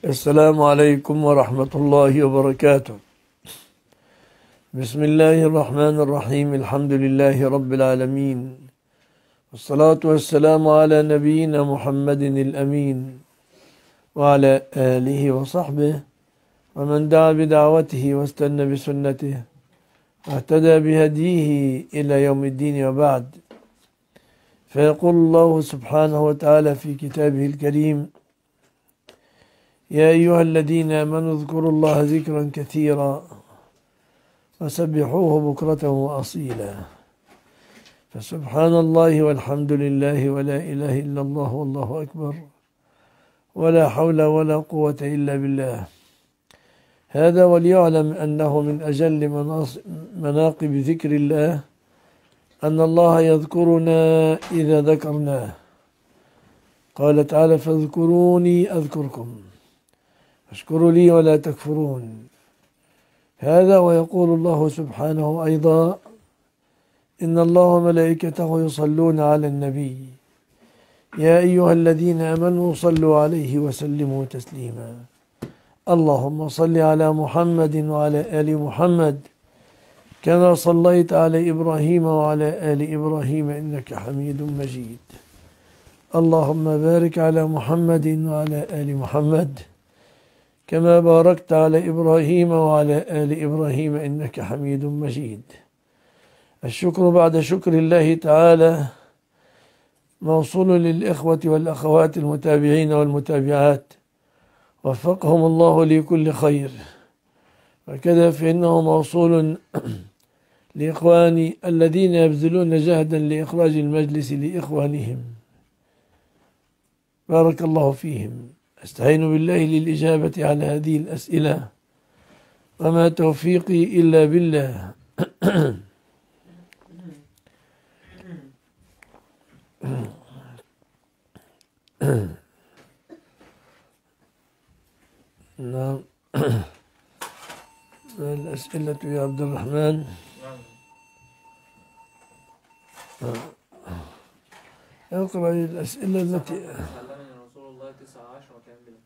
السلام عليكم ورحمة الله وبركاته. بسم الله الرحمن الرحيم. الحمد لله رب العالمين. والصلاة والسلام على نبينا محمد الأمين وعلى آله وصحبه ومن دعا بدعوته واستنى بسنته واهتدى بهديه إلى يوم الدين وبعد. فيقول الله سبحانه وتعالى في كتابه الكريم يا أيها الذين آمنوا اذكروا الله ذكرا كثيرا وسبحوه بكرة وأصيلا. فسبحان الله والحمد لله ولا إله إلا الله والله أكبر. ولا حول ولا قوة إلا بالله. هذا وليعلم أنه من أجل مناقب ذكر الله أن الله يذكرنا إذا ذكرناه. قال تعالى فاذكروني أذكركم. اشكروا لي ولا تكفرون. هذا ويقول الله سبحانه أيضا إن الله وملائكته يصلون على النبي. يا أيها الذين آمنوا صلوا عليه وسلموا تسليما. اللهم صل على محمد وعلى آل محمد كما صليت على إبراهيم وعلى آل إبراهيم إنك حميد مجيد. اللهم بارك على محمد وعلى آل محمد. كما باركت على إبراهيم وعلى آل إبراهيم إنك حميد مجيد. الشكر بعد شكر الله تعالى موصول للإخوة والأخوات المتابعين والمتابعات. وفقهم الله لكل خير. وكذا فإنه موصول لإخواني الذين يبذلون جهدا لإخراج المجلس لإخوانهم. بارك الله فيهم. أستعين بالله للإجابة على هذه الأسئلة. وما توفيقي إلا بالله. نعم. الأسئلة يا عبد الرحمن. اقرأ الأسئلة التي علمني رسول الله تسعة عشر كاملة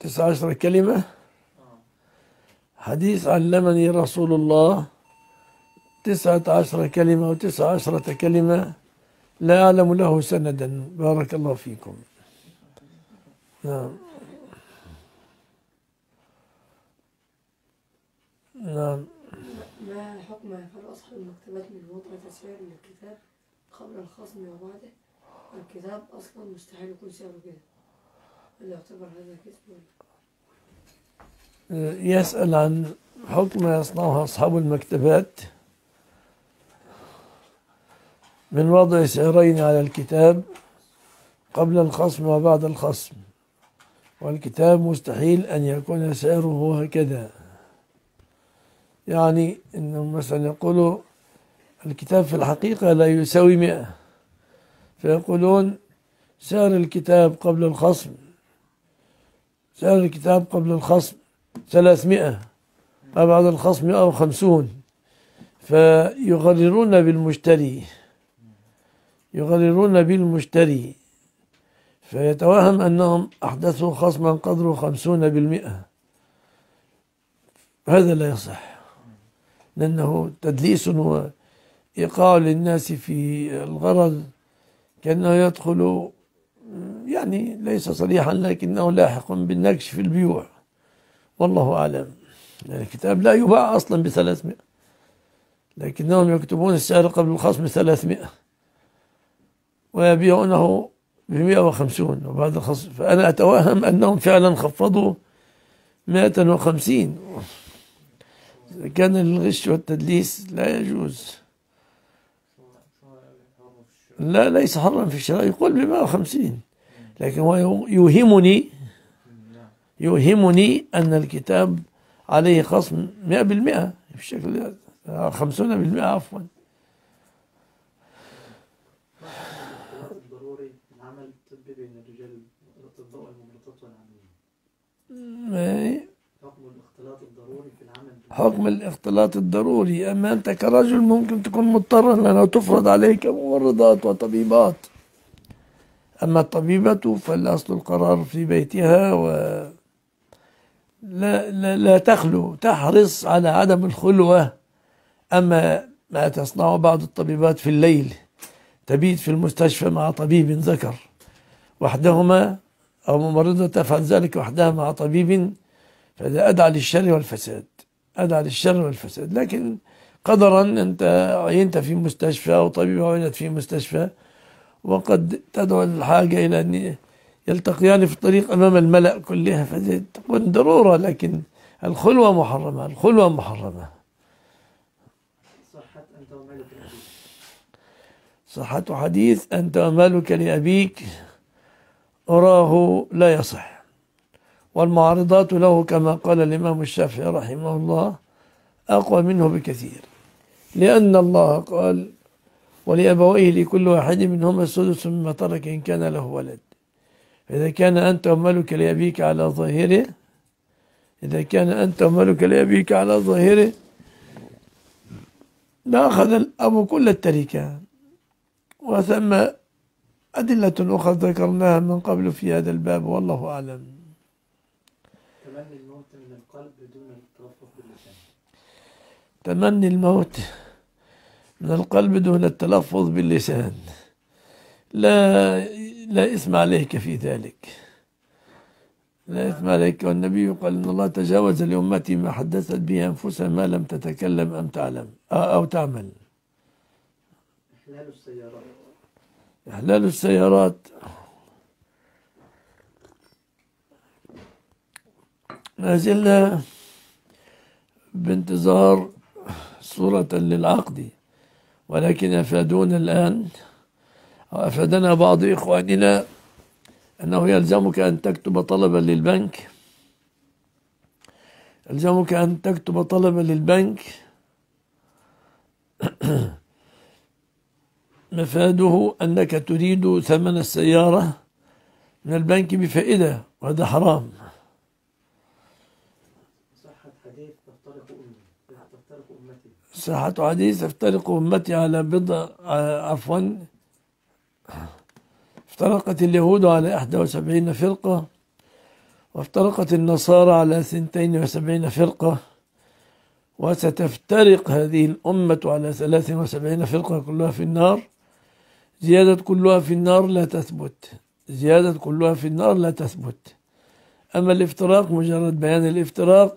تسع عشر كلمة. حديث علمني رسول الله. تسعة عشر كلمة وتسع عشرة كلمة. لا أعلم له سندا. بارك الله فيكم. نعم. نعم. ما حكم إعفاء أصحاب المكتبات من وضع تسعير للكتاب قبل الخصم وبعده؟ الكتاب أصلا مستحيل يكون سعره كده. ولا يسأل عن حكم يصنعها أصحاب المكتبات من وضع سعرين على الكتاب قبل الخصم وبعد الخصم والكتاب مستحيل أن يكون سعره هكذا. يعني إنهم مثلا يقولوا الكتاب في الحقيقة لا يساوي مئة فيقولون سعر الكتاب قبل الخصم سعر الكتاب قبل الخصم ثلاثمائة وبعد الخصم مئة وخمسون. فيغررون بالمشتري يغررون بالمشتري. فيتوهم أنهم أحدثوا خصما قدره خمسون بالمئة. هذا لا يصح لأنه تدليس وإيقاع للناس في الغرض كأنه يدخل يعني ليس صريحا لكنه لاحق بالنكش في البيوع. والله أعلم. يعني الكتاب لا يباع أصلا بثلاثمائة. لكنهم يكتبون السعر قبل الخصم بثلاثمائة. ويبيعونه بمئة وخمسون. وبعد الخصم فأنا أتوهم أنهم فعلا خفضوا مائة وخمسين. كان الغش والتدليس لا يجوز. لا ليس حرا في الشراء. يقول بمئة وخمسين. لكن هو يوهمني يوهمني أن الكتاب عليه خصم مئة بالمئة في الشكل خمسون بالمئة عفوا. حكم الاختلاط الضروري أما أنت كرجل ممكن تكون مضطرا لأنه تفرض عليك ممرضات وطبيبات. أما الطبيبة فالأصل القرار في بيتها و لا, لا, لا تخلو تحرص على عدم الخلوة. أما ما تصنع بعض الطبيبات في الليل تبيت في المستشفى مع طبيب ذكر وحدهما أو ممرضة تفعل ذلك وحدها مع طبيب فهذا أدعى للشر والفساد أدعى للشر والفساد. لكن قدرا أنت عينت في مستشفى أو طبيب عينت في مستشفى وقد تدعو الحاجة إلى أن يلتقيان في الطريق أمام الملأ كلها فتكون ضرورة لكن الخلوة محرمة الخلوة محرمة. صحة حديث أنت ومالك لأبيك أراه لا يصح. والمعارضات له كما قال الإمام الشافعي رحمه الله أقوى منه بكثير. لأن الله قال ولأبويه لكل واحد منهما السدس مما ترك إن كان له ولد. فإذا كان أنت ومالك لأبيك على ظاهره إذا كان أنت ومالك لأبيك على ظاهره لأخذ الأب كل التركة. وثم أدلة أخرى ذكرناها من قبل في هذا الباب والله أعلم. تمني الموت من القلب دون التلفظ باللسان. تمني الموت. من القلب دون التلفظ باللسان. لا لا إثم عليك في ذلك. لا إثم عليك. والنبي قال إن الله تجاوز لأمتي ما حدثت به أنفسها ما لم تتكلم أم تعلم أو تعمل. إحلال السيارات. إحلال السيارات. ما زلنا بانتظار صورة للعقد. ولكن أفادونا الآن أو أفادنا بعض إخواننا أنه يلزمك أن تكتب طلبا للبنك. يلزمك أن تكتب طلبا للبنك. مفاده أنك تريد ثمن السيارة من البنك بفائدة وهذا حرام صحت حديث تفترق أمي تفترق أمتي صحة حديث افترق أمتي على بضع عفوا. افترقت اليهود على 71 فرقة وافترقت النصارى على 72 فرقة وستفترق هذه الأمة على 73 فرقة كلها في النار. زيادة كلها في النار لا تثبت. زيادة كلها في النار لا تثبت. أما الافتراق مجرد بيان الافتراق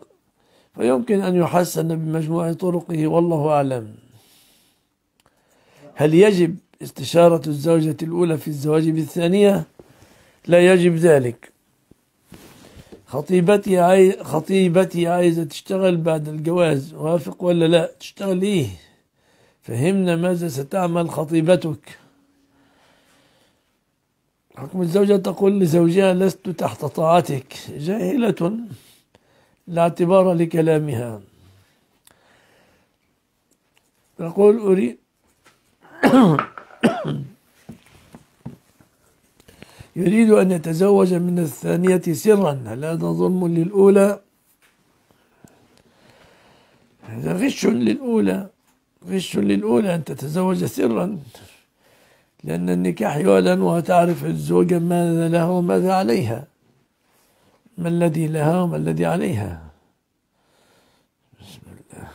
فيمكن أن يحسن بمجموع طرقه والله أعلم. هل يجب استشارة الزوجة الأولى في الزواج بالثانية؟ لا يجب ذلك. خطيبتي عاي... خطيبتي عايزة تشتغل بعد الجواز وافق ولا لا؟ تشتغل إيه فهمنا ماذا ستعمل خطيبتك. حكم الزوجة تقول لزوجها لست تحت طاعتك. جاهلة. لا اعتبار لكلامها. تقول أريد يريد أن يتزوج من الثانية سرا. هل هذا ظلم للأولى؟ هذا غش للأولى. غش للأولى أن تتزوج سرا لأن النكاح يعلن وتعرف الزوجة ماذا لها وماذا عليها. ما الذي لها وما الذي عليها بسم الله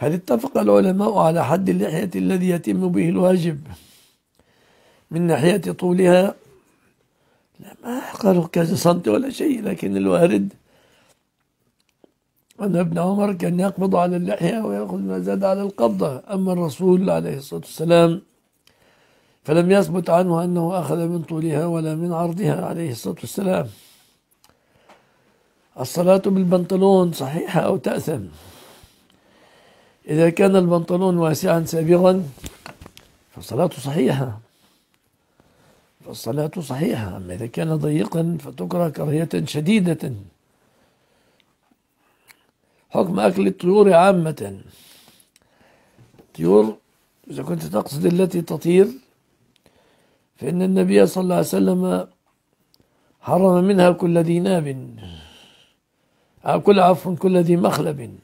هل اتفق العلماء على حد اللحية الذي يتم به الواجب من ناحية طولها؟ لا ما قالوا كذا سنتي ولا شيء لكن الوارد أن ابن عمر كان يقبض على اللحية ويأخذ ما زاد على القبضة. أما الرسول عليه الصلاة والسلام فلم يثبت عنه أنه أخذ من طولها ولا من عرضها عليه الصلاة والسلام. الصلاة بالبنطلون صحيحة أو تأثم؟ إذا كان البنطلون واسعا سابغا فالصلاة صحيحة. فالصلاة صحيحة. أما إذا كان ضيقا فتكره كراهية شديدة. حكم أكل الطيور عامة. الطيور إذا كنت تقصد التي تطير فإن النبي صلى الله عليه وسلم حرم منها كل ذي ناب. كل عفو كل ذي مخلب.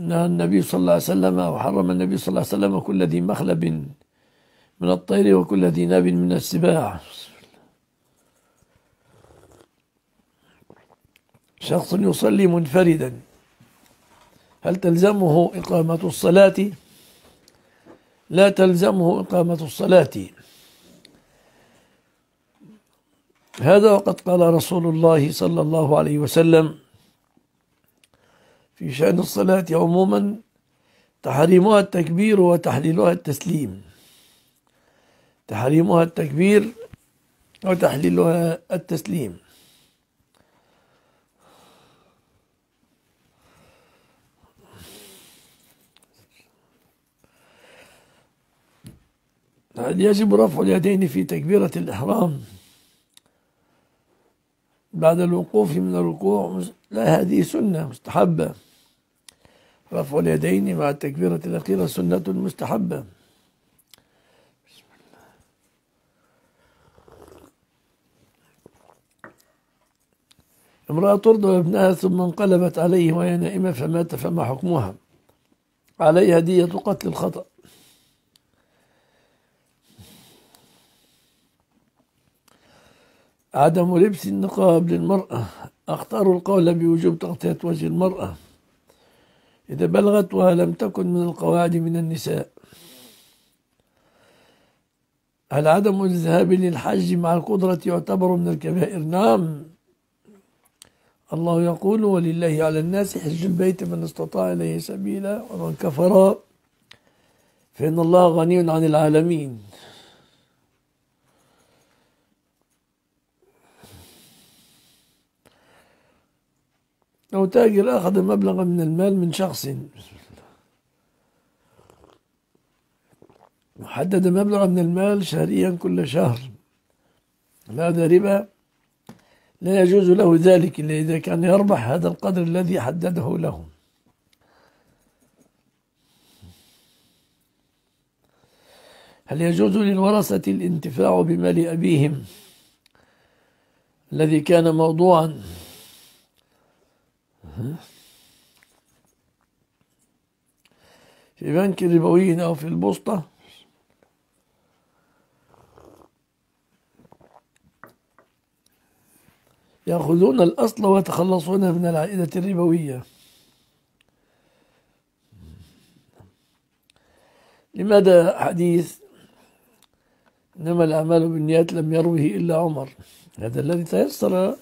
نهى النبي صلى الله عليه وسلم وحرم النبي صلى الله عليه وسلم كل ذي مخلب من الطير وكل ذي ناب من السباع. شخص يصلي منفردا. هل تلزمه إقامة الصلاة؟ لا تلزمه إقامة الصلاة. هذا وقد قال رسول الله صلى الله عليه وسلم في شأن الصلاة عموما تحريمها التكبير وتحليلها التسليم. تحريمها التكبير وتحليلها التسليم. هل يجب رفع اليدين في تكبيرة الإحرام؟ بعد الوقوف من الركوع لا هذه سنة مستحبة. رفع اليدين مع التكبيرة الأخيرة سنة مستحبة. امرأة ترضى ابنها ثم انقلبت عليه وهي نائمة فمات فما حكمها؟ عليها دية قتل الخطأ. عدم لبس النقاب للمرأة. أختار القول بوجوب تغطية وجه المرأة. إذا بلغت ولم تكن من القواعد من النساء. هل عدم الذهاب للحج مع القدرة يعتبر من الكبائر؟ نعم. الله يقول ولله على الناس حج البيت من استطاع إليه سبيلا ومن كفر فإن الله غني عن العالمين. لو تاجر أخذ مبلغا من المال من شخص. وحدد مبلغا من المال شهريا كل شهر. هذا ربا. لا يجوز له ذلك إلا إذا كان يربح هذا القدر الذي حدده له. هل يجوز للورثة الانتفاع بمال أبيهم الذي كان موضوعا؟ في بنك ربوي أو في البوسطة. يأخذون الأصل ويتخلصون من العائدة الربوية. لماذا حديث؟ إنما الأعمال بالنيات لم يروه إلا عمر. هذا الذي تيسر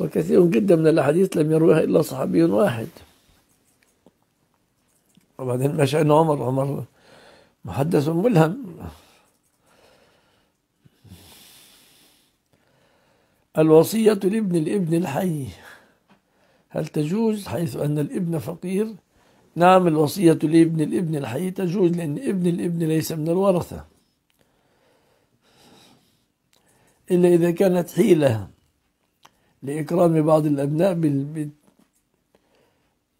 وكثير جدا من الأحاديث لم يروها إلا صحابي واحد. وبعدين ما شأن عمر عمر محدث ملهم. الوصية لابن الإبن الحي. هل تجوز؟ حيث أن الإبن فقير. نعم الوصية لابن الإبن الحي تجوز لأن ابن الإبن ليس من الورثة. إلا إذا كانت حيلة. لإكرام بعض الأبناء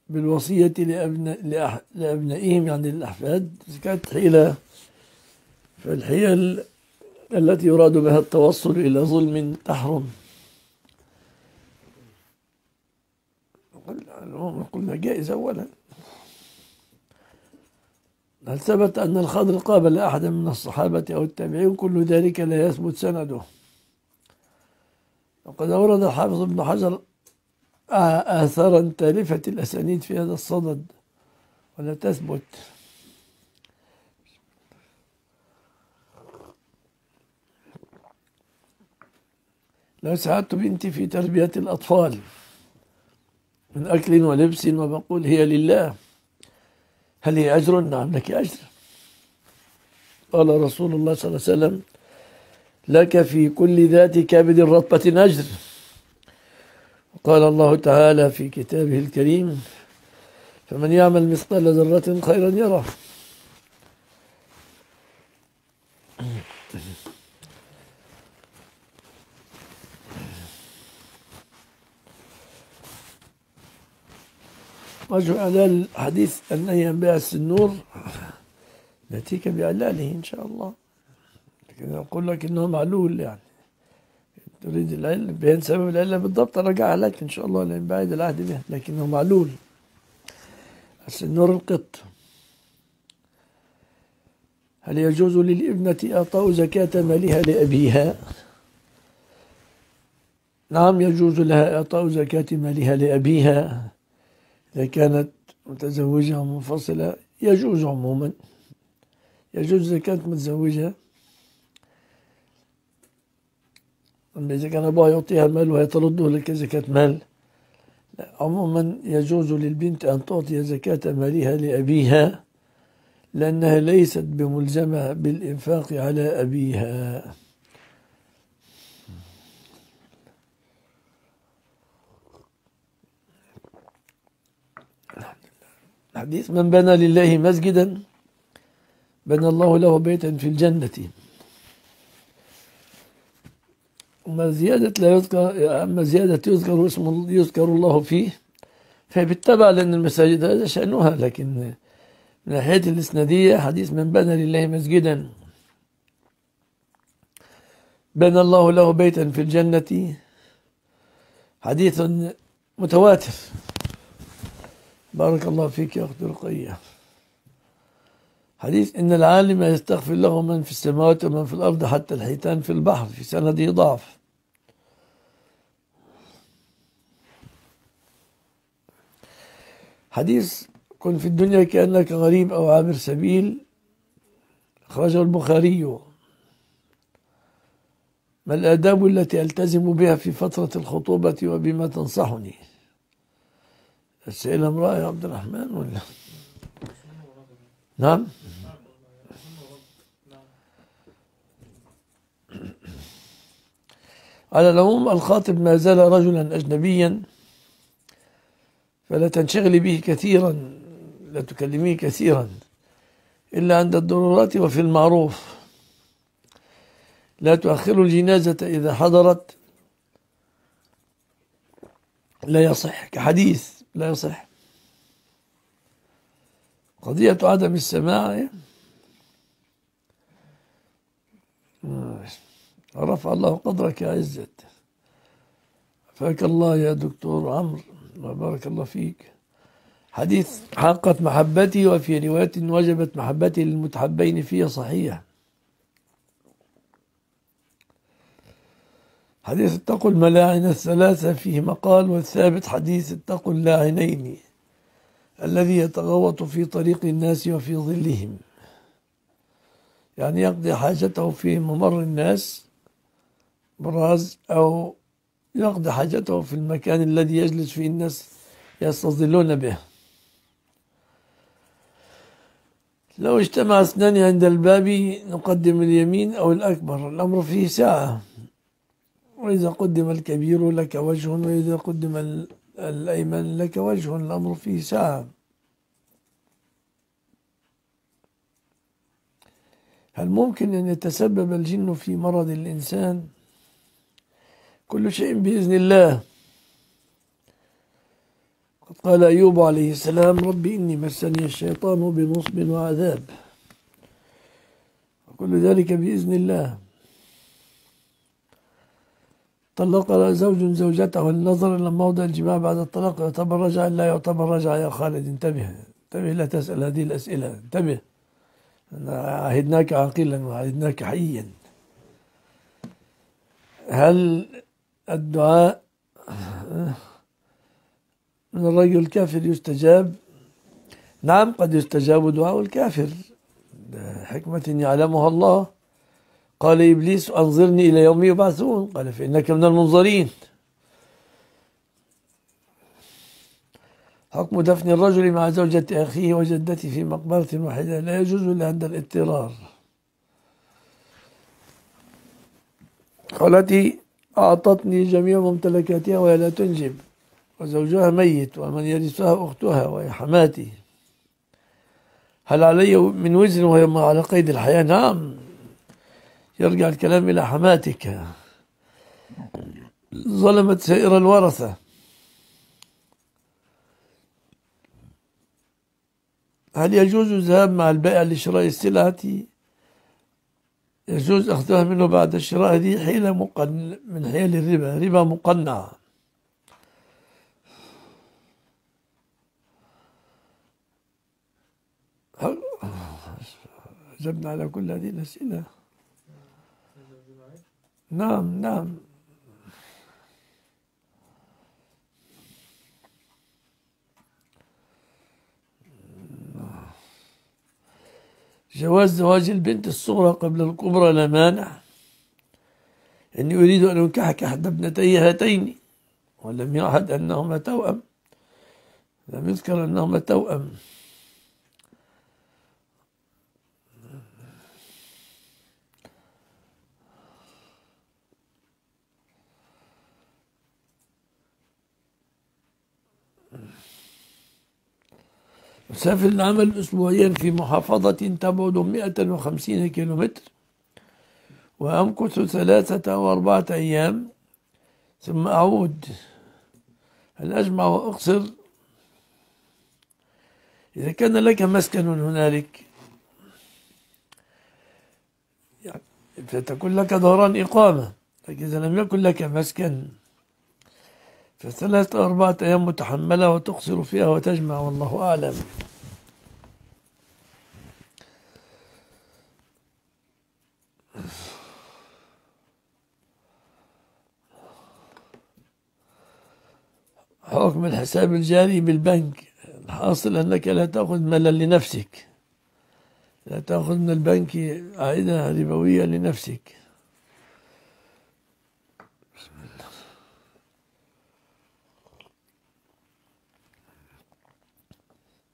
بالوصية لأبناء لأبنائهم يعني الأحفاد. كانت حيلة فالحيل التي يراد بها التوصل إلى ظلم تحرم. قلنا جائز أولا. هل ثبت أن الخضر قابل أحدا من الصحابة أو التابعين؟ كل ذلك لا يثبت سنده. وقد أورد حافظ ابن حجر آثارا تالفة الأسانيد في هذا الصدد ولا تثبت لو ساعدت بنتي في تربية الأطفال من أكل ولبس وبقول هي لله هل هي أجر؟ نعم لك أجر قال رسول الله صلى الله عليه وسلم لك في كل ذات كبد رطبة أجر وقال الله تعالى في كتابه الكريم فمن يعمل مثقال ذرة خيرا يره. وجه إعلال حديث النهي عن بيع السنور نأتيك بإعلاله إن شاء الله. لكن أقول لك إنه معلول يعني. تريد العلم بين سبب العلة بالضبط رجع لك إن شاء الله لأن بعيد العهد به لكنه معلول السنور القط. هل يجوز للابنة إعطاء زكاة مالها لأبيها؟ نعم يجوز لها إعطاء زكاة مالها لأبيها. إذا كانت متزوجة منفصلة يجوز عموما. يجوز زكاة متزوجة أما إذا كان أبوها يعطيها المال وهي ترده لك زكاة مال عموما يجوز للبنت أن تعطي زكاة مالها لأبيها لأنها ليست بملزمة بالإنفاق على أبيها. حديث من بنى لله مسجدا بنى الله له بيتا في الجنة. أما زيادة لا يذكر أما زيادة يذكر اسم يذكر الله فيه. فبالتبع لأن المساجد هذا شأنها لكن من ناحية الإسنادية حديث من بنى لله مسجدا بنى الله له بيتا في الجنة حديث متواتر. بارك الله فيك يا أخت رقية. حديث إن العالم يستغفر له من في السماوات ومن في الأرض حتى الحيتان في البحر في سنده ضعف. حديث كن في الدنيا كأنك غريب أو عابر سبيل أخرجه البخاري. ما الآداب التي ألتزم بها في فترة الخطوبة وبما تنصحني؟ السائل أمرأة يا عبد الرحمن ولا؟ نعم. على العموم الخاطب ما زال رجلا أجنبيا فلا تنشغلي به كثيرا لا تكلميه كثيرا إلا عند الضرورات وفي المعروف. لا تؤخر الجنازة إذا حضرت. لا يصح كحديث لا يصح. قضية عدم السماع. رفع الله قدرك يا عزت. فاك الله يا دكتور عمرو بارك الله فيك. حديث حقت محبتي وفي رواية وجبت محبتي للمتحبين فيها صحيح. حديث اتقوا الملاعن الثلاثة فيه مقال والثابت حديث اتقوا اللاعنين الذي يتغوط في طريق الناس وفي ظلهم. يعني يقضي حاجته في ممر الناس. براز أو يقضي حاجته في المكان الذي يجلس فيه الناس يستظلون به. لو اجتمع اثنان عند الباب نقدم اليمين أو الأكبر الأمر فيه ساعة. وإذا قدم الكبير لك وجه وإذا قدم الأيمن لك وجه الأمر فيه ساعة. هل ممكن أن يتسبب الجن في مرض الإنسان؟ كل شيء بإذن الله. قد قال أيوب عليه السلام ربي إني مسني الشيطان بنصب وعذاب. وكل ذلك بإذن الله. طلق زوج زوجته. النظر إلى موضع الجماع بعد الطلاق؟ يعتبر رجع لا يعتبر رجع يا خالد. انتبه انتبه لا تسأل هذه الأسئلة. انتبه. عهدناك عاقلا وعهدناك حيا. هل الدعاء. من الرجل الكافر يستجاب. نعم قد يستجاب دعاء الكافر. حكمة يعلمها الله. قال إبليس أنظرني إلى يوم يبعثون. قال فإنك من المنظرين. حكم دفن الرجل مع زوجة أخيه وجدته في مقبرة واحدة لا يجوز إلا عند الاضطرار. قالت أعطتني جميع ممتلكاتها وهي لا تنجب وزوجها ميت ومن يرثها أختها وهي حماتي. هل علي من وزن وهي على قيد الحياة؟ نعم. يرجع الكلام إلى حماتك. ظلمت سائر الورثة. هل يجوز الذهاب مع البائع لشراء السلعة؟ يجوز أخذها منه بعد الشراء. هذه حيلة مقن من حيل الربا. ربا مقنعة. أجبنا على كل هذه الأسئلة. نعم نعم. جواز زواج البنت الصغرى قبل الكبرى لا مانع. إني أريد أن أنكحك أحد ابنتي هاتين ولم يعهد أنهما توأم. لم يذكر أنهما توأم. سافر العمل أسبوعيا في محافظة تبعد 150 كيلومتر وأمكث ثلاثة أو أربعة أيام ثم أعود. هل أجمع وأقصر؟ إذا كان لك مسكن هنالك. فتكون لك دوران إقامة لكن إذا لم يكن لك مسكن فثلاثة أربعة أيام متحملة وتقصر فيها وتجمع والله أعلم. حكم الحساب الجاري بالبنك. الحاصل أنك لا تأخذ مالا لنفسك. لا تأخذ من البنك عائدة ربوية لنفسك.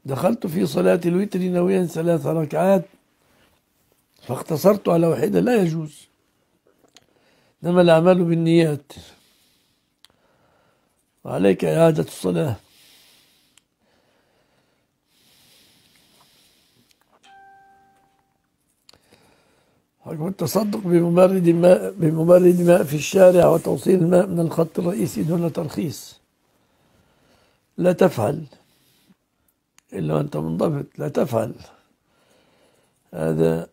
دخلت في صلاة الوتر ناويا ثلاث ركعات فاقتصرت على واحدة لا يجوز. إنما الأعمال بالنيات. وعليك إعادة الصلاة. حكم التصدق بمبرد ماء بمبرد ماء في الشارع وتوصيل الماء من الخط الرئيسي دون ترخيص. لا تفعل. إلا وأنت منضبط لا تفعل. هذا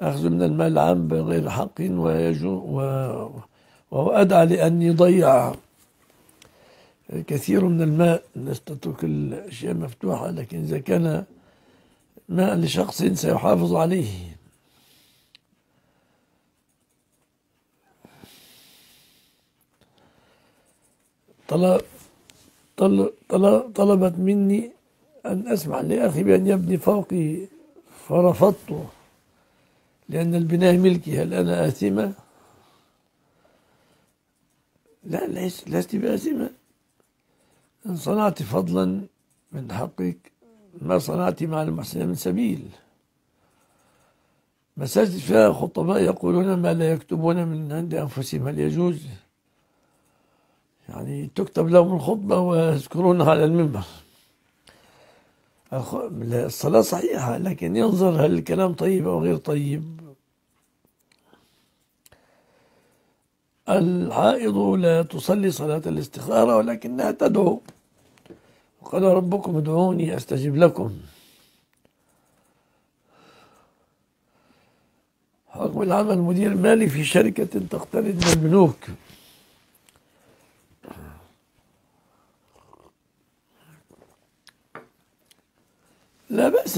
أخذ من المال العام بغير حق ويجو وهو أدعى لأن يضيع كثير من الماء الناس تترك الأشياء مفتوحة لكن إذا كان ماء لشخص سيحافظ عليه. طلب طلبت مني أن أسمح لأخي بأن يبني فوقي فرفضت. لأن البناء ملكي هل أنا آثمة؟ لا ليس لست بآثمة. إن صنعت فضلا من حقك ما صنعت مع المحسنين من سبيل. مساجد فيها خطباء يقولون ما لا يكتبون من عند أنفسهم هل يجوز؟ يعني تكتب لهم الخطبة ويذكرونها على المنبر. الصلاة صحيحة لكن ينظر هل الكلام طيب أو غير طيب. الحائض لا تصلي صلاة الاستخارة ولكنها تدعو. وقال ربكم ادعوني أستجب لكم. حكم العمل مدير مالي في شركة تقترض من البنوك.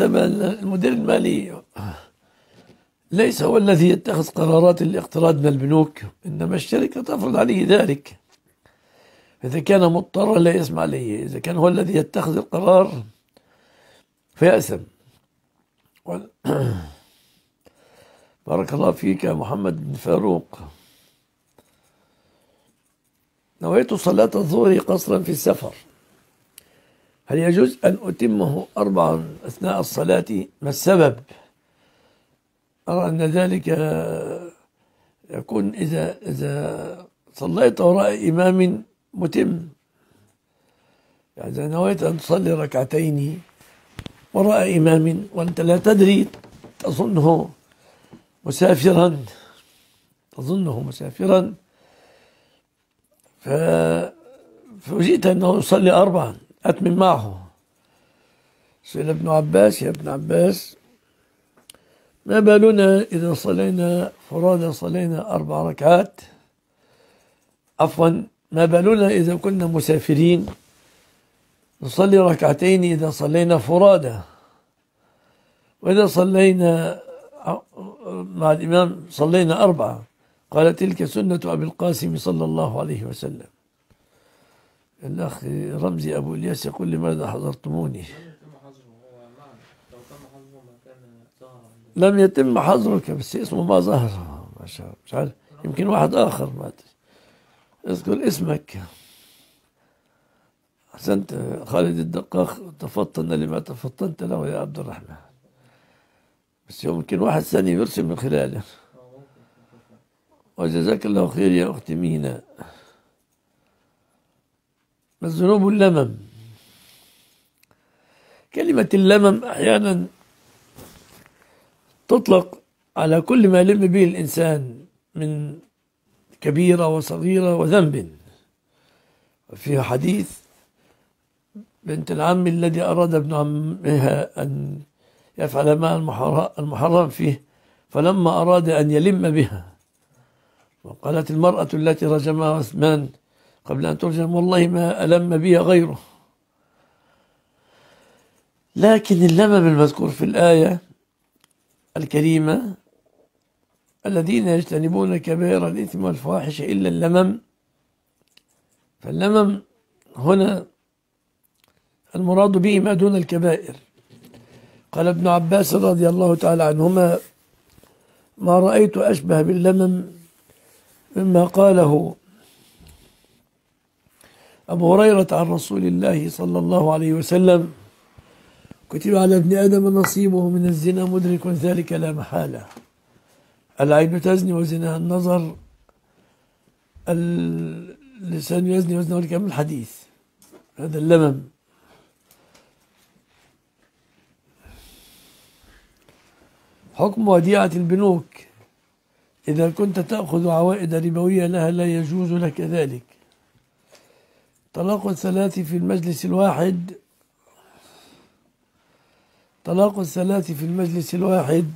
بأس المدير المالي. ليس هو الذي يتخذ قرارات الاقتراض من البنوك إنما الشركة تفرض عليه ذلك. إذا كان مضطرا لا يسمع عليه إذا كان هو الذي يتخذ القرار فيأثم. بارك الله فيك يا محمد بن فاروق. نويت صلاة الظهر قصرا في السفر. هل يجوز أن أتمه أربعا أثناء الصلاة؟ ما السبب؟ أرى أن ذلك يكون إذا إذا صليت وراء إمام متم. يعني إذا نويت أن تصلي ركعتين وراء إمام وأنت لا تدري تظنه مسافرا تظنه مسافرا. ف فوجئت أنه يصلي أربعا. أتمم معه سئل ابن عباس يا ابن عباس ما بالنا إذا صلينا فرادى صلينا أربع ركعات؟ عفوا ما بالنا إذا كنا مسافرين؟ نصلي ركعتين إذا صلينا فرادى. وإذا صلينا مع الإمام صلينا أربعة. قال تلك سنة أبي القاسم صلى الله عليه وسلم. الأخ رمزي أبو الياس يقول لماذا حضرتموني؟ لم يتم حظره لم حظرك بس اسمه ما ظهر. ما شاء مش عارف. يمكن واحد آخر ما اذكر اسمك. أحسنت. خالد الدقاق تفطن لما تفطنت له يا عبد الرحمن. بس يمكن واحد ثاني يرسل من خلاله. وجزاك الله خير يا أختي مينا. الذنوب اللمم كلمة اللمم أحيانا تطلق على كل ما يلم به الإنسان من كبيرة وصغيرة وذنب. وفيها حديث بنت العم الذي أراد ابن عمها أن يفعل ما المحر- المحرم فيه فلما أراد أن يلم بها وقالت المرأة التي رجمها عثمان قبل أن ترجم والله ما ألم بي غيره. لكن اللمم المذكور في الآية الكريمة الذين يجتنبون كبائر الإثم والفواحش إلا اللمم فاللمم هنا المراد به ما دون الكبائر. قال ابن عباس رضي الله تعالى عنهما ما رأيت أشبه باللمم مما قاله أبو هريرة عن رسول الله صلى الله عليه وسلم كتب على ابن آدم نصيبه من الزنا مدرك ذلك لا محالة. العين تزني وزناها النظر اللسان يزني وزنه الكلام الحديث. هذا اللمم. حكم وديعة البنوك إذا كنت تأخذ عوائد ربوية لها لا يجوز لك ذلك. طلاق الثلاث في المجلس الواحد. طلاق الثلاث في المجلس الواحد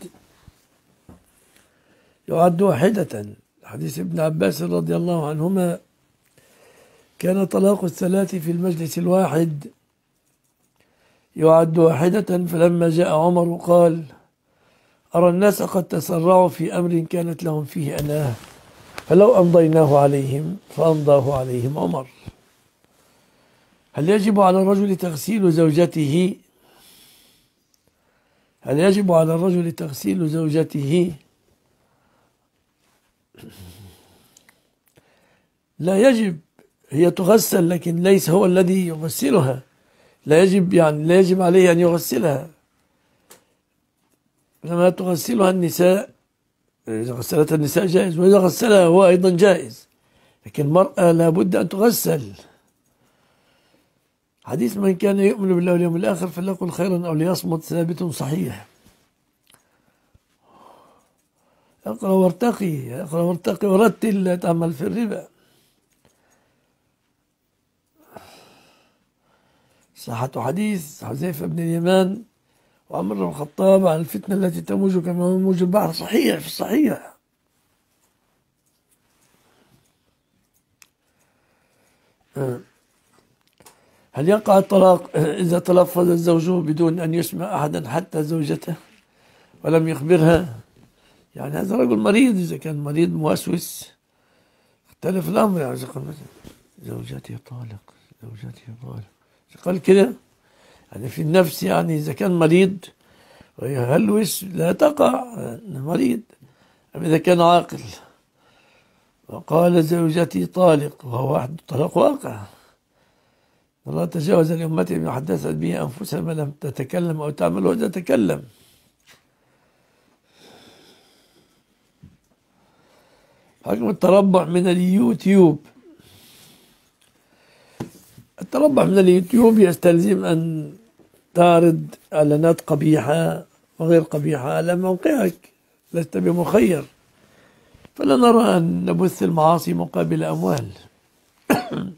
يعد واحدة. حديث ابن عباس رضي الله عنهما. كان طلاق الثلاث في المجلس الواحد يعد واحدة. فلما جاء عمر قال أرى الناس قد تسرعوا في أمر كانت لهم فيه أناه فلو أمضيناه عليهم فأمضاه عليهم عمر. هل يجب على الرجل تغسيل زوجته؟ هل يجب على الرجل تغسيل زوجته؟ لا يجب. هي تغسل لكن ليس هو الذي يغسلها. لا يجب يعني لا يجب عليه أن يغسلها. لما تغسلها النساء. إذا غسلتها النساء جائز وإذا غسلها هو أيضا جائز. لكن المرأة لابد أن تغسل. حديث من كان يؤمن بالله واليوم الآخر فليقل خيرا أو ليصمت ثابت صحيح. اقرأ وارتقي اقرأ وارتقي ورتل لا تعمل في الربا. صحة حديث حذيفة بن اليمان وعمر بن الخطاب عن الفتنة التي تموج كما يموج البحر. صحيح في الصحيح. آه. هل يقع الطلاق إذا تلفظ الزوج بدون أن يسمع أحدا حتى زوجته ولم يخبرها؟ يعني هذا رجل مريض إذا كان مريض موسوس. اختلف الأمر يعني زوجتي طالق زوجتي طالق. قال كده؟ يعني في النفس يعني إذا كان مريض ويهلوس لا تقع مريض. أما إذا كان عاقل؟ وقال زوجتي طالق وهو واحد طلاق واقع. الله تجاوز لأمتي بما حدثت به أنفسها ما لم تتكلم أو تعمل وتتكلم حكم التربع من اليوتيوب. التربع من اليوتيوب يستلزم أن تعرض إعلانات قبيحة وغير قبيحة على موقعك لست بمخير. فلا نرى أن نبث المعاصي مقابل أموال.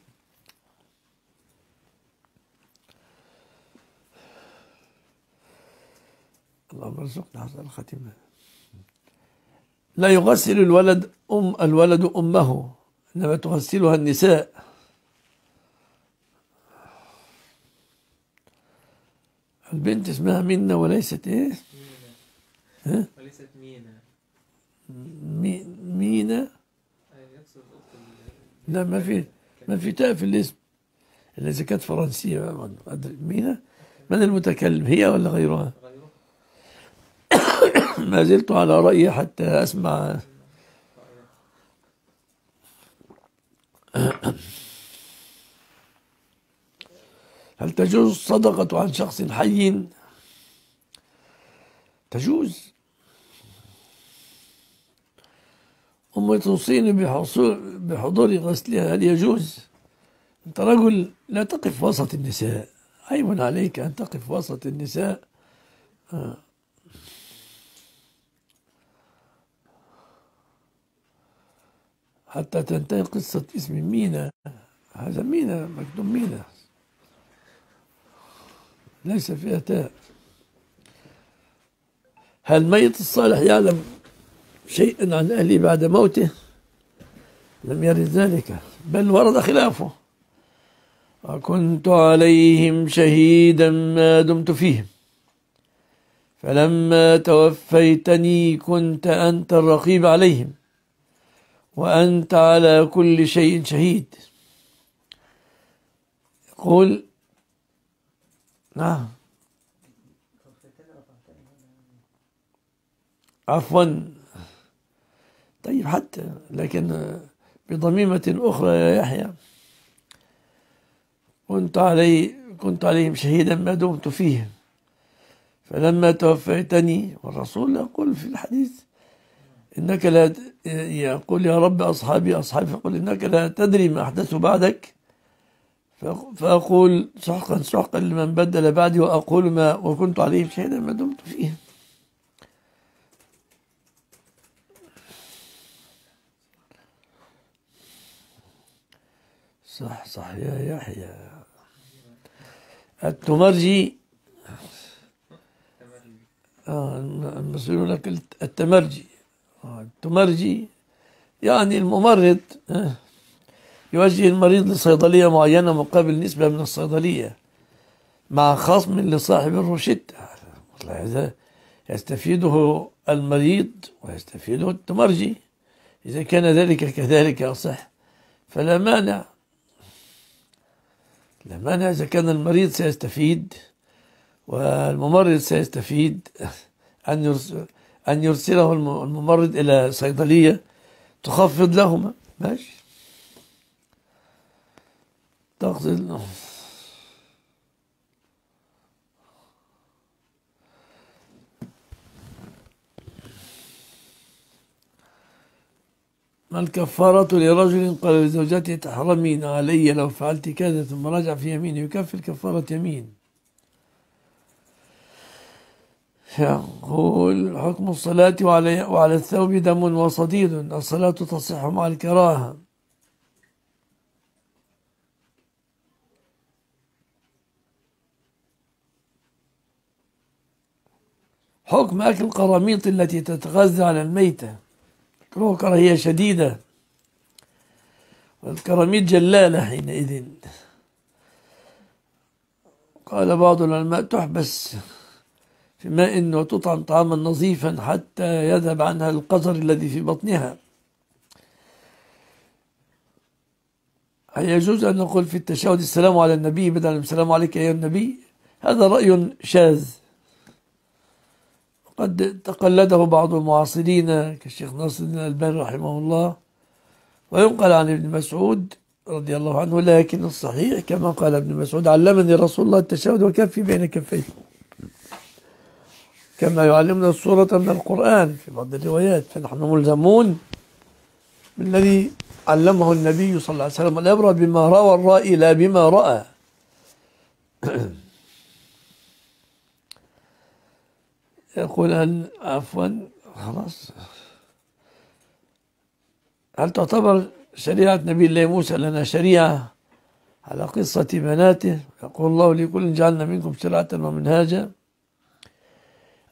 اللهم ارزقنا حسن الخاتمة لا يغسل الولد أم الولد أمه إنما تغسلها النساء. البنت اسمها منة وليست إيه؟ مينا ها؟ وليست مينا. مي مينا؟ لا ما في ما في تاء في الاسم. إلا إذا كانت فرنسية ما أدري. مينا؟ من المتكلم؟ هي ولا غيرها؟ غيره ما زلت على رأيي حتى أسمع. هل تجوز الصدقة عن شخص حي؟ تجوز. أمي توصيني بحضور غسلها هل يجوز؟ أنت رجل لا تقف وسط النساء. عيب عليك أن تقف وسط النساء. آه. حتى تنتهي قصة اسم مينا. هذا مينا مكتوب مينا. ليس فيها تاء. هل الميت الصالح يعلم شيئا عن أهله بعد موته؟ لم يرد ذلك. بل ورد خلافه. وكنت عليهم شهيدا ما دمت فيهم. فلما توفيتني كنت أنت الرقيب عليهم. وأنت على كل شيء شهيد. يقول نعم. عفوا. طيب حتى لكن بضميمة أخرى يا يحيى. كنت علي كنت عليهم شهيدا ما دمت فيهم. فلما توفيتني والرسول يقول في الحديث إنك لا يقول يا رب أصحابي أصحابي يقول إنك لا تدري ما أحدث بعدك. فأقول سحقا سحقا لمن بدل بعدي وأقول ما وكنت عليهم شهيدا ما دمت فيهم صح صح يا يحيى. التمرجي. آه المسؤول لك التمرجي. التمرجي يعني الممرض آه يوجه المريض لصيدلية معينة مقابل نسبة من الصيدلية مع خصم لصاحب الروشتة هذا يستفيده المريض ويستفيده التمرجي. إذا كان ذلك كذلك يصح فلا مانع. لا مانع إذا كان المريض سيستفيد والممرض سيستفيد. أن يرسل أن يرسله الممرض إلى صيدلية تخفض لهما. ماشي. تقصد ما الكفارة لرجل قال لزوجته تحرمين علي لو فعلت كذا ثم رجع في يمينه. يكفر كفارة يمين. يقول حكم الصلاة وعلى, وعلى الثوب دم وصديد الصلاة تصح مع الكراهة. حكم أكل القراميط التي تتغذى على الميتة. كروه كراهية شديدة. والكراميط جلالة حينئذ. قال بعض العلماء تحبس. في ماء وتطعم طعاما نظيفا حتى يذهب عنها القذر الذي في بطنها. هل يجوز أن نقول في التشهد السلام على النبي بدل السلام عليك أيها النبي؟ هذا رأي شاذ. قد تقلده بعض المعاصرين كالشيخ ناصر الألباني رحمه الله وينقل عن ابن مسعود رضي الله عنه لكن الصحيح كما قال ابن مسعود علمني رسول الله التشهد وكفي بين كفيه. كما يعلمنا السورة من القرآن في بعض الروايات. فنحن ملزمون بالذي علمه النبي صلى الله عليه وسلم الأبرى بما روى الرائي لا بما رأى. يقول هل عفوا خلاص. هل تعتبر شريعة نبي الله موسى لنا شريعة على قصة بناته؟ يقول الله لكل جعلنا منكم شرعة ومنهاجا.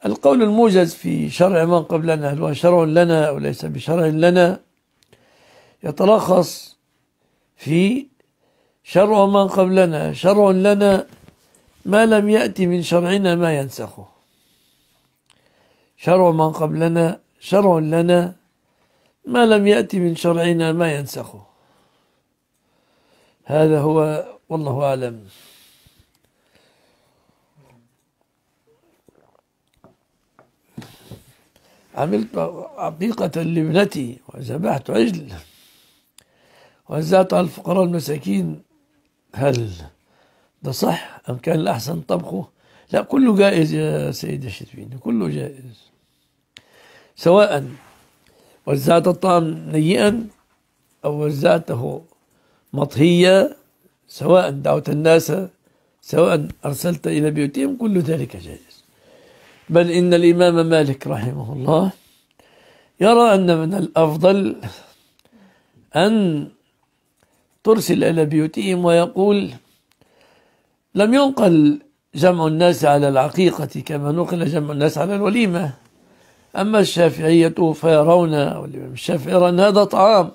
القول الموجز في شرع من قبلنا هل هو شرع لنا أو ليس بشرع لنا يتلخص في شرع من قبلنا شرع لنا ما لم يأتي من شرعنا ما ينسخه. شرع من قبلنا شرع لنا ما لم يأتي من شرعنا ما ينسخه. هذا هو والله أعلم. عملت عقيقة لابنتي وذبحت عجل وزعت على الفقراء المساكين هل ده صح أم كان الأحسن طبخه؟ لا كله جائز يا سيدي الشرفين كله جائز. سواء وزعت الطعام نيئا أو وزعته مطهيا سواء دعوت الناس سواء أرسلت إلى بيوتهم كل ذلك جائز. بل إن الإمام مالك رحمه الله يرى أن من الأفضل أن ترسل إلى بيوتهم ويقول لم ينقل جمع الناس على العقيقة كما نقل جمع الناس على الوليمة. أما الشافعية فيرون الشافعي يرى أن هذا طعام.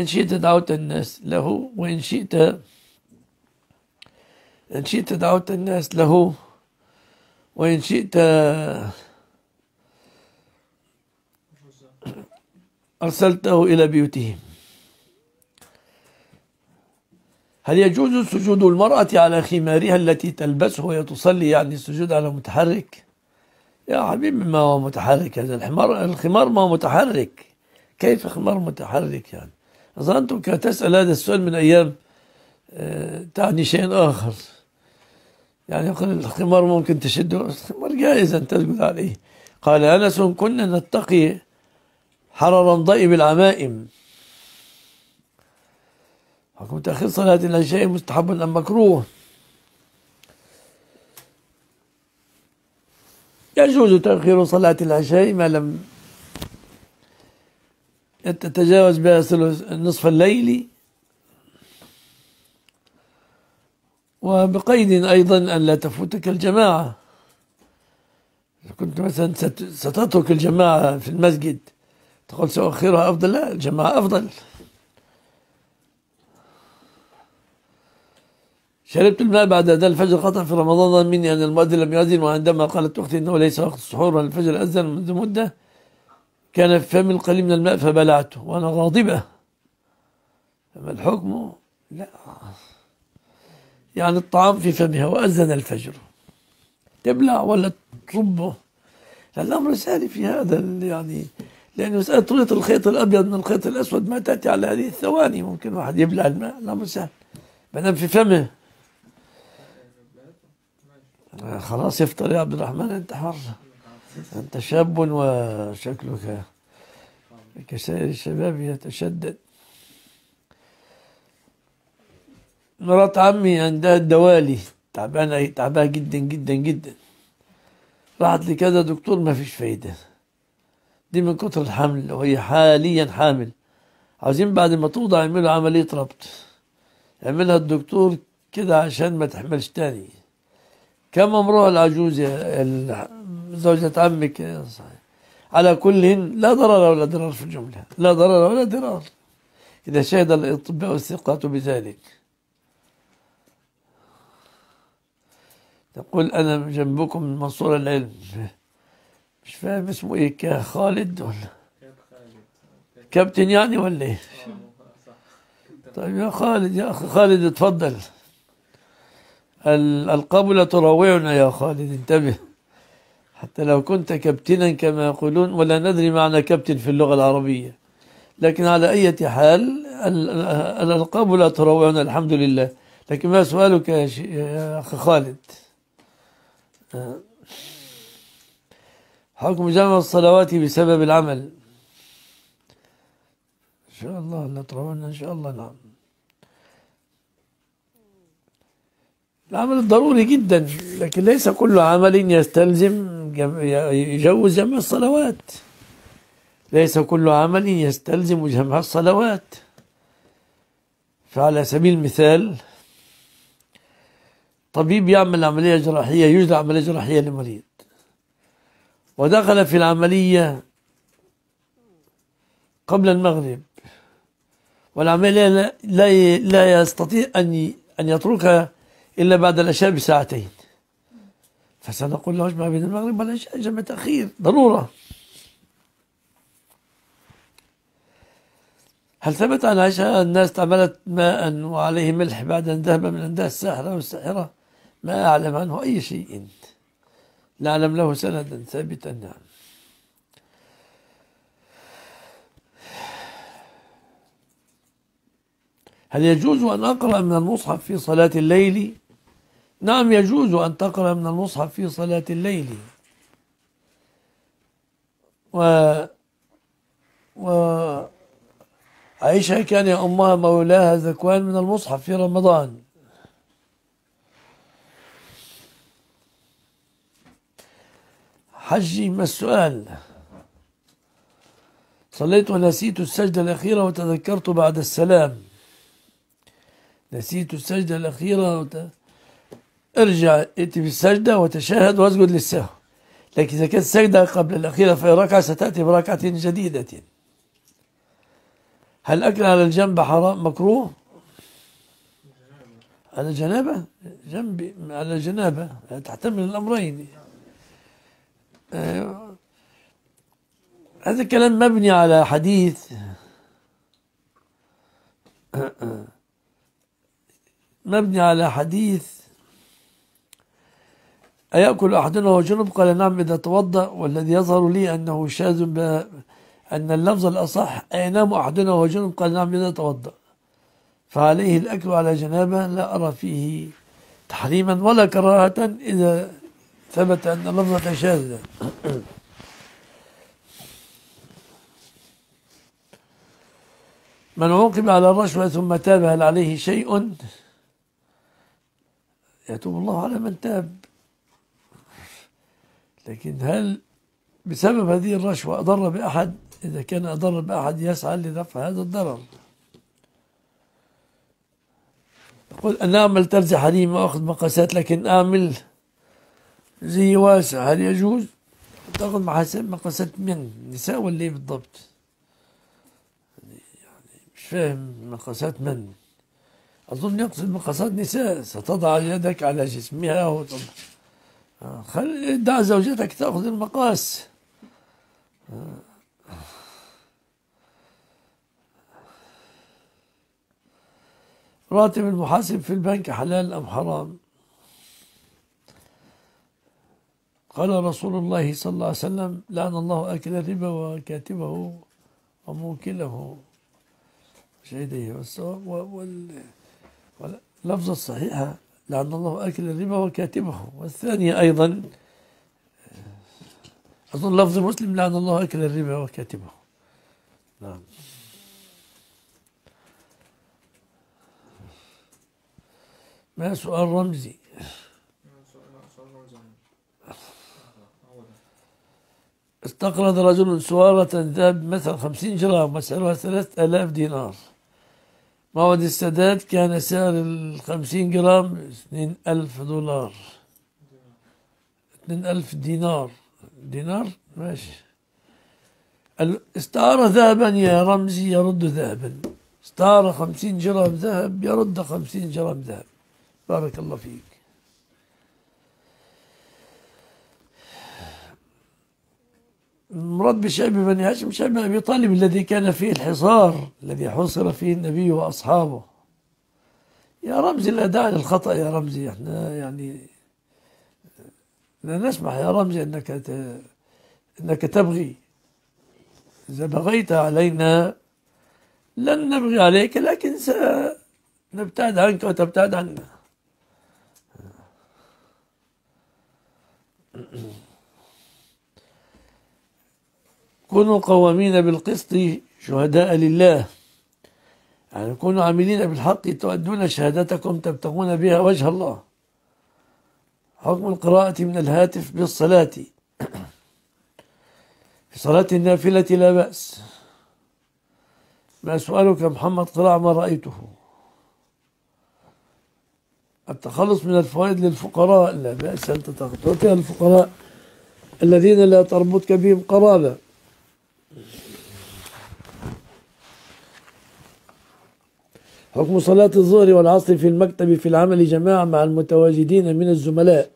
إن شئت دعوت الناس له وإن شئت إن شئت دعوت الناس له وإن شئت أرسلته إلى بيوتهم. هل يجوز سجود المرأة على خمارها التي تلبسه وهي تصلي يعني السجود على متحرك. يا حبيبي ما هو متحرك هذا؟ الحمار الخمار ما هو متحرك. كيف خمار متحرك يعني؟ ظننتك تسأل هذا السؤال من أيام آه، تعني شيء آخر. يعني يقول الخمار ممكن تشده. الخمار جائز أن تسجد عليه. قال أنس كنا نتقي حررا ضئب العمائم. حكم تأخير صلاة العشاء مستحب أم مكروه. يجوز تأخير صلاة العشاء ما لم تتجاوز بها نصف الليل وبقيد أيضا أن لا تفوتك الجماعة. كنت مثلا ستترك الجماعة في المسجد تقول سأخرها أفضل؟ لا الجماعة أفضل. شربت الماء بعد أذان الفجر قطع في رمضان مني أن المؤذن لم يؤذن وعندما قالت أختي أنه ليس وقت السحور وأن الفجر أذن منذ مدة. كان في فمي القليل من الماء فبلعته وأنا غاضبة. فما الحكم؟ لا. يعني الطعام في فمها وأذن الفجر. تبلع ولا تصبه الأمر سهل في هذا يعني لأن مسألة طريقة الخيط الأبيض من الخيط الأسود ما تأتي على هذه الثواني. ممكن واحد يبلع الماء. الأمر سهل ما دام في فمه. خلاص يفطر يا عبد الرحمن أنت حر. أنت شاب وشكلك كسائر الشباب يتشدد. مرات عمي عندها الدوالي تعبانة تعبانة جدا جدا جدا. راحت لكذا دكتور ما فيش فايدة. دي من كتر الحمل وهي حاليا حامل. عاوزين بعد ما توضع يعملوا عملية ربط. يعملها الدكتور كده عشان ما تحملش تاني. كم امرأة العجوز زوجة عمك؟ يا صحيح على كل لا ضرر ولا ضرار في الجملة. لا ضرر ولا ضرار. إذا شهد الأطباء والثقات بذلك. تقول أنا جنبكم من منصور العلم. مش فاهم اسمه إيه خالد ولا؟ كابتن يعني ولا إيه؟ طيب يا خالد يا أخي خالد اتفضل. القبلة تراوعنا يا خالد انتبه. حتى لو كنت كابتنا كما يقولون ولا ندري معنى كابتن في اللغة العربية. لكن على أي حال الألقاب لا تروعنا الحمد لله. لكن ما سؤالك يا أخي خالد؟ حكم جمع الصلوات بسبب العمل. إن شاء الله تروعنا إن شاء الله نعم. العمل ضروري جدا لكن ليس كل عمل يستلزم يجوز جمع الصلوات. ليس كل عمل يستلزم جمع الصلوات. فعلى سبيل المثال طبيب يعمل عملية جراحية يجري عملية جراحية لمريض ودخل في العملية قبل المغرب. والعملية لا لا يستطيع أن أن يتركها إلا بعد العشاء بساعتين. فسنقول له اجمع بين المغرب والعشاء جمع تأخير ضرورة. هل ثبت عن عائشة الناس تعملت ماء وعليه ملح بعد أن ذهب من عندها الساحرة والساحرة؟ ما أعلم عنه أي شيء. لا أعلم له سندا ثابتا نعم. هل يجوز أن أقرأ من المصحف في صلاة الليل؟ نعم يجوز أن تقرأ من المصحف في صلاة الليل. و و عائشة كان يأمها مولاها ذكوان من المصحف في رمضان. حجي ما السؤال؟ صليت ونسيت السجدة الأخيرة وتذكرت بعد السلام. نسيت السجدة الأخيرة وت... ارجع ائتي بالسجدة وتشاهد واسجد للسهو. لكن إذا كانت السجدة قبل الأخيرة في ركعة ستأتي بركعة جديدة. هل أكل على الجنب حرام مكروه؟ على جنابة جنبي على جنابة تحتمل الأمرين. هذا الكلام مبني على حديث مبني على حديث أيأكل أحدنا وهو جنب قال نعم إذا توضأ والذي يظهر لي أنه شاذ أن اللفظ الأصح أينام أحدنا وهو جنب قال نعم إذا توضأ. فعليه الأكل على جنابة لا أرى فيه تحريما ولا كراهة إذا ثبت أن اللفظة شاذة. من عوقب على الرشوة ثم تاب هل عليه شيء؟ يتوب الله على من تاب. لكن هل بسبب هذه الرشوة أضر بأحد؟ إذا كان أضر بأحد يسعى لدفع هذا الضرر. يقول أنا أعمل ترزي حريم وأخذ مقاسات لكن أعمل زي واسع. هل يجوز؟ تأخذ مقاسات من نساء ولا إيه بالضبط؟ يعني مش فاهم مقاسات من. أظن يقصد مقاسات نساء. ستضع يدك على جسمها وتضع خل دع زوجتك تأخذ المقاس. راتب المحاسب في البنك حلال أم حرام؟ قال رسول الله صلى الله عليه وسلم لعن الله أكل الربا وكاتبه وموكله. شهديه. واللفظة الصحيحة لعن الله أكل الربا وكاتبه. والثانية أيضا أظن لفظ مسلم لعن الله أكل الربا وكاتبه. نعم. ما سؤال رمزي؟ استقرض رجل سوارة ذهب مثلا خمسين جرام وسعرها ثلاثة آلاف دينار. موعد السداد كان سعر الخمسين جرام اثنين ألف دولار. اثنين ألف دينار. دينار؟ ماشي. استعار ذهبا يا رمزي يرد ذهبا. استعار خمسين جرام ذهب يرد خمسين جرام ذهب. بارك الله فيك. مراد بشعب بني هاشم شعب أبي طالب الذي كان فيه الحصار الذي حصر فيه النبي وأصحابه. يا رمزي لا داعي للخطأ يا رمزي. إحنا يعني لا نسمح يا رمزي أنك أنك تبغي. إذا بغيت علينا لن نبغي عليك لكن سنبتعد عنك وتبتعد عنا. كونوا قوامين بالقسط شهداء لله. يعني كونوا عاملين بالحق تؤدون شهادتكم تبتغون بها وجه الله. حكم القراءة من الهاتف بالصلاة. في صلاة النافلة لا بأس. ما سؤالك محمد؟ قراءة ما رأيته. التخلص من الفوائد للفقراء. لا بأس أن تعطيها الفقراء الذين لا تربطك بهم قرابة. حكم صلاة الظهر والعصر في المكتب في العمل جماعة مع المتواجدين من الزملاء.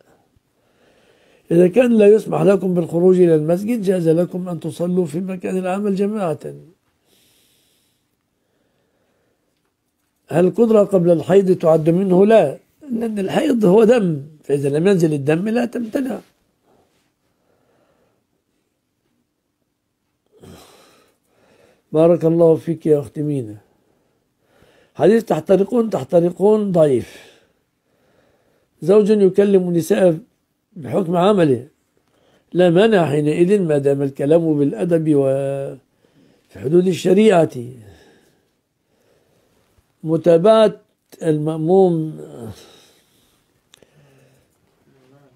إذا كان لا يسمح لكم بالخروج إلى المسجد جاز لكم أن تصلوا في مكان العمل جماعة. هل القدرة قبل الحيض تعد منه؟ لا. لأن الحيض هو دم. فإذا لم ينزل الدم لا تمتنع. بارك الله فيك يا أخت مينا. حديث تحترقون تحترقون ضعيف. زوج يكلم نساء بحكم عمله. لا مانع حينئذ ما دام الكلام بالأدب وفي حدود الشريعة. متابعة المأموم.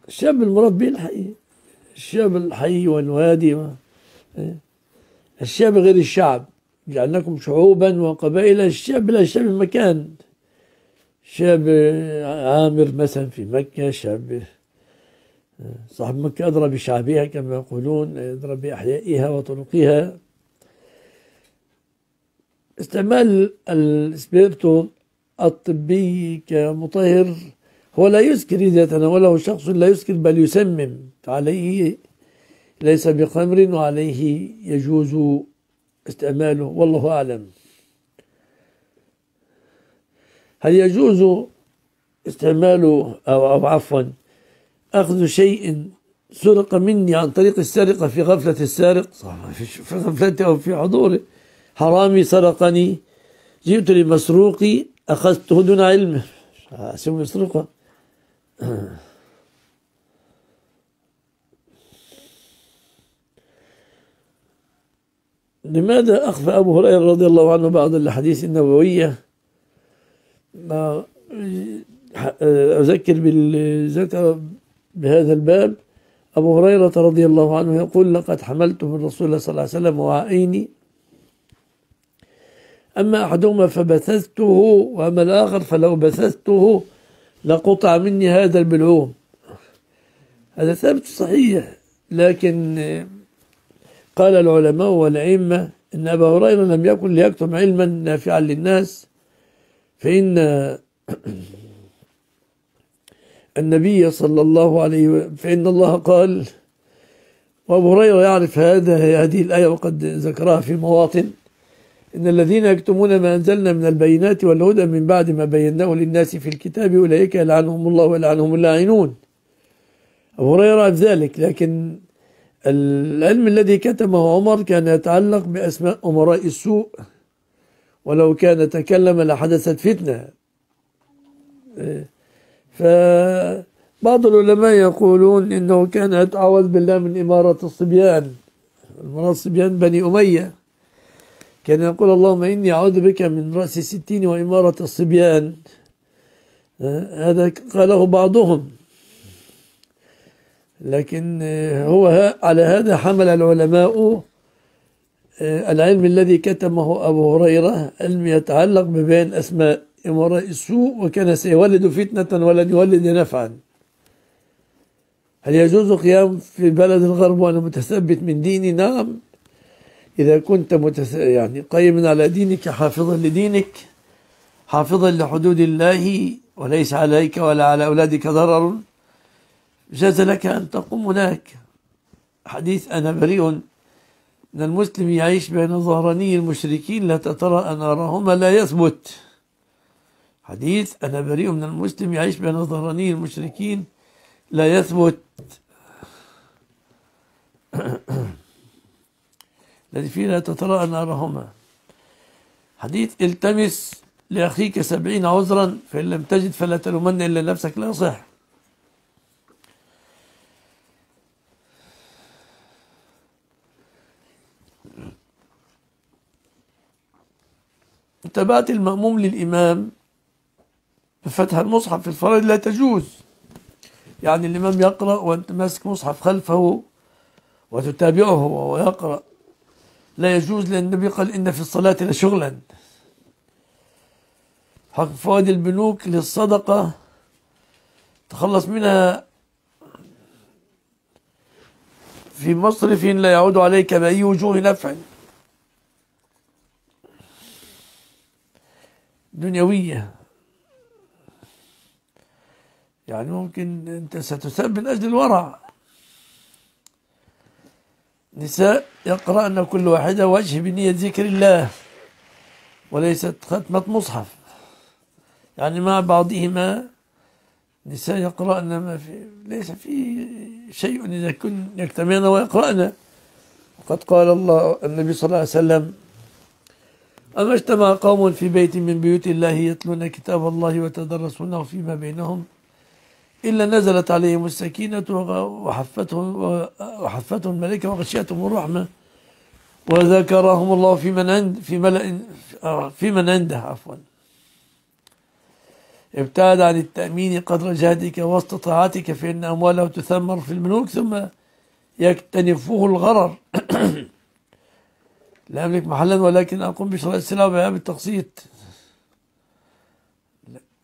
الشاب المربي الحي الشاب الحي والوادي الشاب غير الشعب. جعلناكم شعوبا وقبائل الشاب لا شاب المكان شاب عامر مثلا في مكة شاب صاحب مكة أدرى بشعبها كما يقولون أدرى بأحيائها وطرقها. استعمال السبيرتو الطبي كمطهر هو لا يسكر إذا تناوله شخص لا يسكر بل يسمم. فعليه ليس بخمر وعليه يجوز استعماله والله أعلم. هل يجوز استعماله أو, أو عفوا؟ أخذ شيء سرق مني عن طريق السرقة في غفلة السارق؟ في غفلته أو في حضوره حرامي سرقني. جئت لمسروقي أخذته دون علمه أسوي مسروقة؟ لماذا أخفى أبو هريرة رضي الله عنه بعض الأحاديث النبوية؟ أذكر بالذكر بهذا الباب. أبو هريرة رضي الله عنه يقول لقد حملت من رسول الله صلى الله عليه وسلم وعائني أما أحدهما فبثثته وأما الآخر فلو بثثته لقطع مني هذا البلعوم هذا ثابت صحيح لكن قال العلماء والأئمة إن أبا هريرة لم يكن ليكتم علما نافعا للناس فإن النبي صلى الله عليه وسلم فإن الله قال وأبو هريرة يعرف هذا هذه الآية وقد ذكرها في مواطن إن الذين يكتمون ما أنزلنا من البينات والهدى من بعد ما بيناه للناس في الكتاب أولئك يلعنهم الله ويلعنهم اللاعنون أبو هريرة ذلك لكن العلم الذي كتمه عمر كان يتعلق بأسماء أمراء السوء ولو كان تكلم لحدثت فتنة. فبعض العلماء يقولون إنه كان يتعوذ بالله من إمارة الصبيان إمارة الصبيان بني أمية. كان يقول اللهم إني أعوذ بك من رأس الستين وإمارة الصبيان. هذا قاله بعضهم. لكن هو على هذا حمل العلماء العلم الذي كتمه أبو هريرة علم يتعلق ببيان أسماء إمراء السوء وكان سيولد فتنة ولن يولد نفعا. هل يجوز قيام في بلد الغرب وأنا متثبت من ديني؟ نعم. إذا كنت متس... يعني قيما على دينك حافظا لدينك حافظا لحدود الله وليس عليك ولا على أولادك ضرر جاز لك أن تقوم هناك. حديث أنا بريء. من المسلم يعيش بين ظهراني المشركين لا تتراءى نارهما لا يثبت. حديث أنا بريء. من المسلم يعيش بين ظهراني المشركين لا يثبت. الذي فيه لا تتراءى نارهما حديث التمس لأخيك سبعين عذرا فإن لم تجد فلا تلومن إلا نفسك. لا صح. متابعة المأموم للإمام بفتح المصحف في الفرائض لا تجوز. يعني الإمام يقرأ وأنت ماسك مصحف خلفه وتتابعه وهو يقرأ. لا يجوز لأن النبي قال إن في الصلاة لشغلا. حق فوائد البنوك للصدقة تخلص منها في مصرف لا يعود عليك بأي وجوه نفع. دنيوية. يعني ممكن أنت ستسب من أجل الورع. نساء يقرأن كل واحدة وجه بنية ذكر الله وليست ختمة مصحف. يعني مع بعضهما نساء يقرأن ما في ليس في شيء إذا كن يجتمعن ويقرأن. وقد قال الله النبي صلى الله عليه وسلم أما اجتمع قوم في بيت من بيوت الله يتلون كتاب الله وتدرسونه فيما بينهم؟ إلا نزلت عليهم السكينة وحفتهم وحفتهم الملائكة وغشيتهم الرحمة. وذكرهم الله في من عند في ملأ في من عنده عفوا. ابتعد عن التأمين قدر جهدك واستطاعتك فإن أمواله تثمر في الملوك ثم يكتنفه الغرر. لا أملك محلا ولكن أقوم بشراء السلع وبيعها بالتقسيط.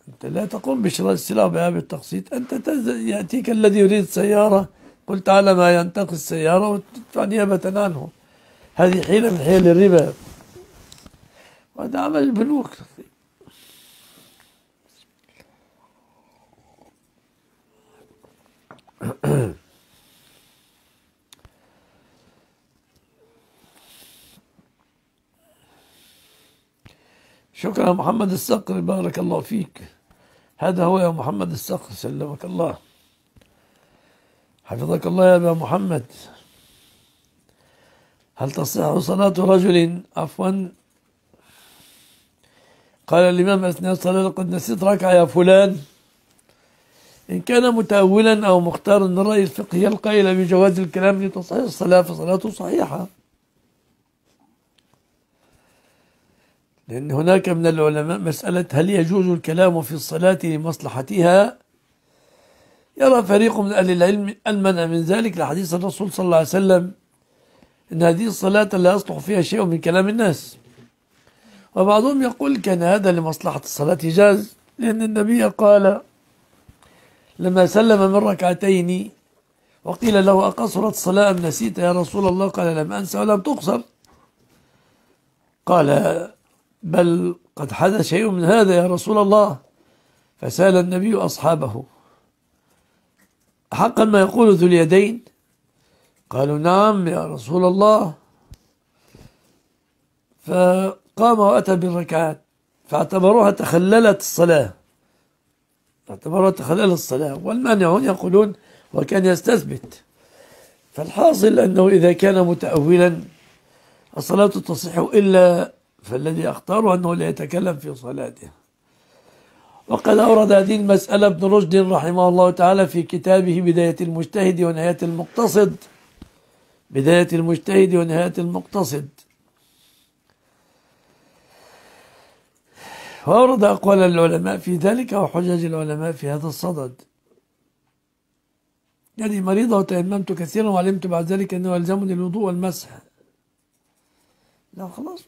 أنت لا تقوم بشراء السلع وبيعها بالتقسيط. أنت يأتيك الذي يريد سيارة قل تعالى ما ينتقي السيارة وتدفع نيابة عنه. هذه حيلة من حيل الربا. وهذا عمل البنوك شكرا محمد الصقر بارك الله فيك. هذا هو يا محمد الصقر سلمك الله. حفظك الله يا أبا محمد. هل تصح صلاة رجل؟ عفوا. قال الإمام أثناء الصلاة قد نسيت ركعة يا فلان. إن كان متأولا أو مختارا الرأي الفقهي القائل بجواز الكلام لتصحيح الصلاة فصلاته صحيحة. لأن هناك من العلماء مسألة هل يجوز الكلام في الصلاة لمصلحتها؟ يرى فريق من أهل العلم المنع من ذلك لحديث الرسول صلى الله عليه وسلم إن هذه الصلاة لا يصلح فيها شيء من كلام الناس. وبعضهم يقول كان هذا لمصلحة الصلاة جاز لأن النبي قال لما سلم من ركعتين وقيل له أقصرت الصلاة أم نسيت يا رسول الله؟ قال لم أنسى ولم تقصر. قال بل قد حدث شيء من هذا يا رسول الله. فسأل النبي أصحابه. حقا ما يقول ذو اليدين؟ قالوا نعم يا رسول الله. فقام وأتى بالركعات. فاعتبروها تخللت الصلاة. اعتبروها تخللت الصلاة. والمانعون يقولون وكان يستثبت. فالحاصل أنه إذا كان متأولا الصلاة تصح إلا فالذي أختاره أنه لا يتكلم في صلاته. وقد أورد هذه المسألة ابن رشد رحمه الله تعالى في كتابه بداية المجتهد ونهاية المقتصد. بداية المجتهد ونهاية المقتصد. وأورد أقوال العلماء في ذلك وحجج العلماء في هذا الصدد. يعني مريضة وتيممت كثيرا وعلمت بعد ذلك أنه يلزمني الوضوء والمسح. لا خلاص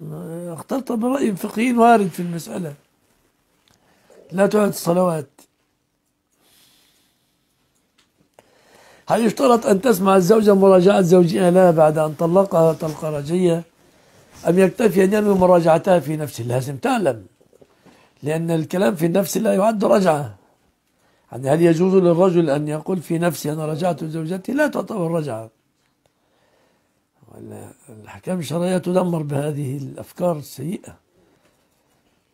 اخترت برأي فقهي وارد في المسألة. لا تعد الصلوات. هل يشترط أن تسمع الزوجة مراجعة زوجها؟ لها بعد أن طلقها طلقة رجية أم يكتفي أن ينوي مراجعتها في نفسه؟ لازم تعلم لأن الكلام في النفس لا يعد رجعة. يعني هل يجوز للرجل أن يقول في نفسي أنا رجعت زوجتي؟ لا تعتبر رجعة. الأحكام الشرعية تدمر بهذه الأفكار السيئة.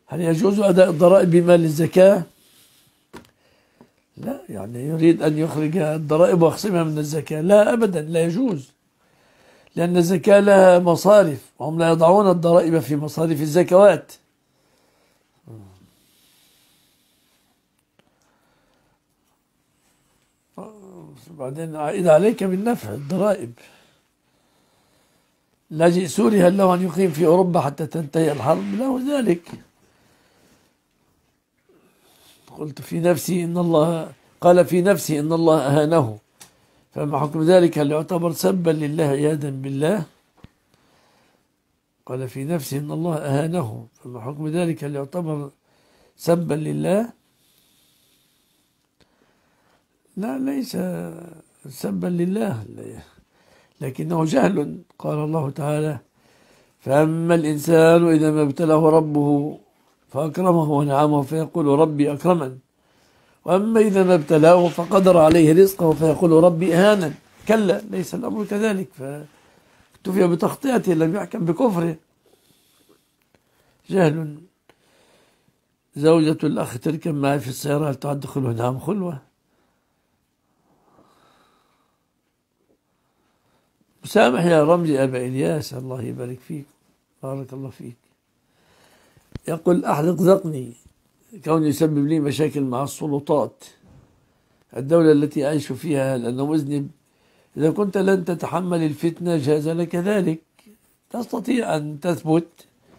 هل يجوز أداء الضرائب بمال الزكاة؟ لا يعني يريد أن يخرج الضرائب ويخصمها من الزكاة. لا أبدا لا يجوز لأن الزكاة لها مصارف وهم لا يضعون الضرائب في مصارف الزكوات. بعدين عائد عليك بالنفع الضرائب. لاجئ سوري هل له أن يقيم في أوروبا حتى تنتهي الحرب. له ذلك قلت في نفسي إن الله قال في نفسي إن الله أهانه. فما حكم ذلك؟ هل يعتبر سبا لله عياذا بالله؟ قال في نفسي إن الله أهانه. فما حكم ذلك؟ هل يعتبر سبا لله؟ لا ليس سبا لله. لكنه جهل. قال الله تعالى فأما الإنسان إذا ما ابتلاه ربه فأكرمه ونعمه فيقول ربي أكرمن. وأما إذا ما ابتلاه فقدر عليه رزقه فيقول ربي أهانا كلا ليس الأمر كذلك. فاكتفي بتخطئته لم يحكم بكفره. جهل. زوجة الأخ تركب معي في السيارة هل تعد خلوة؟ نعم خلوة. مسامح يا رمزي أبا إلياس الله يبارك فيك بارك الله فيك. يقول أحرق ذقني كون يسبب لي مشاكل مع السلطات. الدولة التي أعيش فيها لأنه مذنب إذا كنت لن تتحمل الفتنة جاز لك ذلك. تستطيع أن تثبت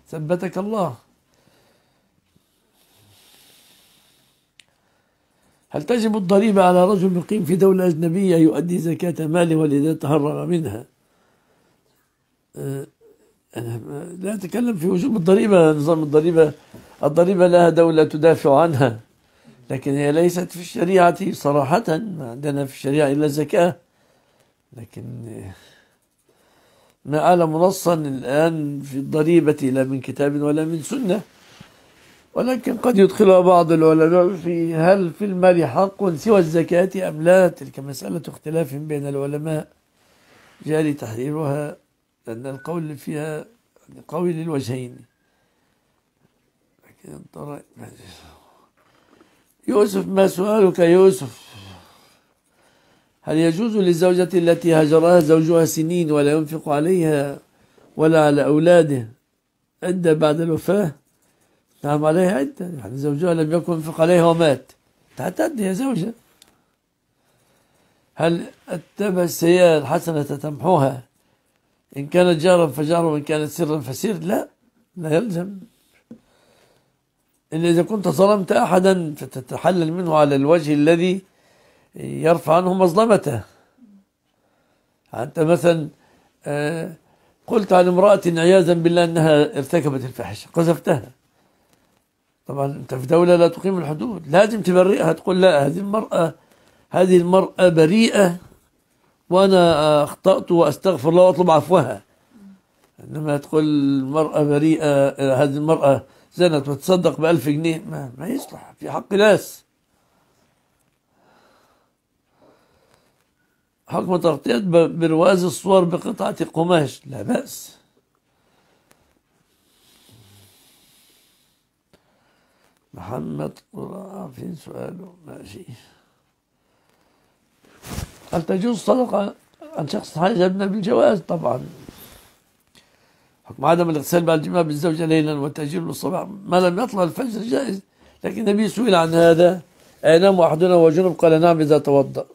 ثبتك الله. هل تجب الضريبة على رجل يقيم في دولة أجنبية يؤدي زكاة ماله ولذا تهرب منها؟ لا أتكلم في وجوب الضريبة نظام الضريبة. الضريبة لها دولة تدافع عنها لكن هي ليست في الشريعة صراحة. ما عندنا في الشريعة إلا الزكاة. لكن ما أعلم نصا الآن في الضريبة لا من كتاب ولا من سنة. ولكن قد يدخلها بعض العلماء في هل في المال حق سوى الزكاة أم لا. تلك مسألة اختلاف بين العلماء. جاري تحريرها. لأن القول فيها قوي للوجهين. يوسف ما سؤالك يوسف؟ هل يجوز للزوجة التي هجرها زوجها سنين ولا ينفق عليها ولا على أولاده عدة بعد الوفاة؟ نعم عليها عدة. يعني زوجها لم يكن ينفق عليها ومات. تعتد يا زوجة. هل اتبع السيئة الحسنة تمحوها إن كانت جارا فجار وإن كانت سرا فسر لا لا يلزم. إلا إذا كنت ظلمت أحدا فتتحلل منه على الوجه الذي يرفع عنه مظلمته. أنت مثلا آه، قلت عن امرأة عياذا بالله أنها ارتكبت الفحش قذفتها. طبعا أنت في دولة لا تقيم الحدود لازم تبرئها تقول لا هذه المرأة هذه المرأة بريئة. وأنا أخطأت وأستغفر الله وأطلب عفوها. إنما تقول المرأة بريئة هذه المرأة زنت وتصدق بألف جنيه. ما, ما يصلح في حق ناس حكم تغطية برواز الصور بقطعة قماش. لا بأس. محمد قراءة فين سؤاله ماشي. هل تجوز صدقة؟ عن شخص حاجبنا بالجواز طبعا. حكم عدم الاغتسال بعد الجماع بالزوجة ليلا والتأجير للصباح ما لم يطلع الفجر جائز لكن النبي سئل عن هذا. أينام أحدنا وجنب؟ قال نعم إذا توضأ.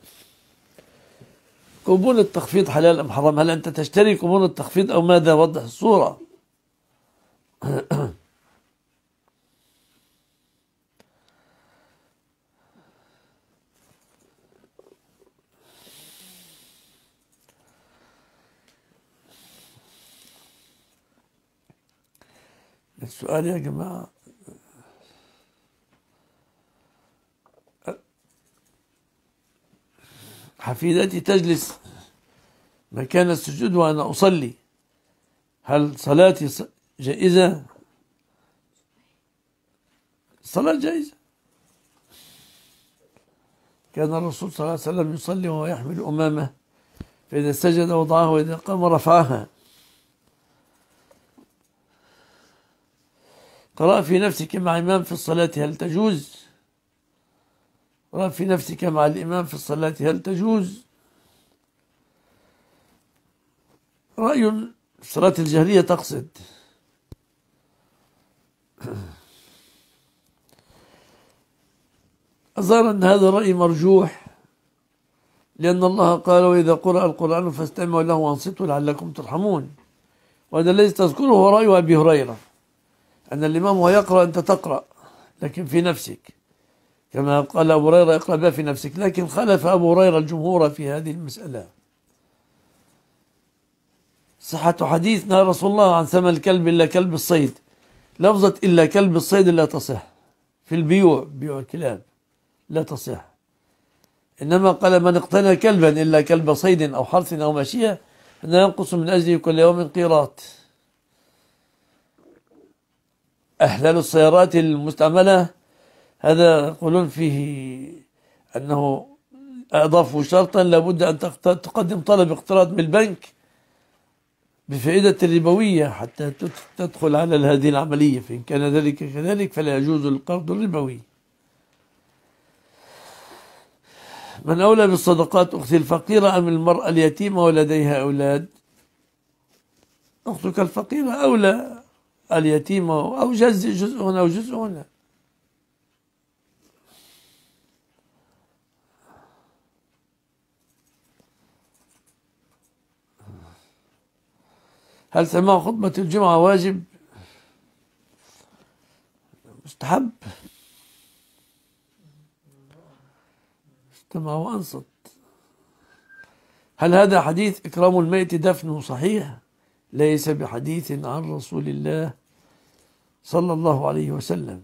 كوبون التخفيض حلال أم حرام؟ هل أنت تشتري كوبون التخفيض أو ماذا؟ وضح الصورة. السؤال يا جماعة حفيدتي تجلس مكان السجود وأنا أصلي. هل صلاتي جائزة؟ الصلاة جائزة. كان الرسول صلى الله عليه وسلم يصلي وهو يحمل أمامه فإذا سجد وضعه وإذا قام رفعها. قراءة في نفسك مع إمام في الصلاة هل تجوز؟ قراءة في نفسك مع الإمام في الصلاة هل تجوز؟ رأي الصلاة الجهرية تقصد. الظاهر أن هذا الرأي مرجوح لأن الله قال وإذا قرأ القرآن فاستمعوا له وأنصتوا لعلكم ترحمون وهذا الذي تذكره رأي أبي هريرة. أن الإمام وهو يقرأ أنت تقرأ لكن في نفسك. كما قال أبو هريرة اقرأ بها في نفسك. لكن خلف أبو هريرة الجمهور في هذه المسألة. صحة حديث نهى رسول الله عن ثمن الكلب إلا كلب الصيد. لفظة إلا كلب الصيد لا تصح. في البيوع بيوع الكلاب لا تصح. إنما قال من اقتنى كلبا إلا كلب صيد أو حرث أو ماشية أن ينقص من أجله كل يوم قيراط. إحلال السيارات المستعملة هذا يقولون فيه أنه أضافوا شرطا لابد أن تقدم طلب اقتراض من البنك بفائدة ربوية حتى تدخل على هذه العملية فإن كان ذلك كذلك فلا يجوز القرض الربوي. من أولى بالصدقات أختي الفقيرة أم المرأة اليتيمة ولديها أولاد؟ أختك الفقيرة أولى. اليتيمة أو جزء جزء هنا أو جزء هنا هل سماع خطبة الجمعة واجب؟ مستحب استمع وأنصت هل هذا حديث إكرام الميت دفنه صحيح؟ ليس بحديث عن رسول الله صلى الله عليه وسلم.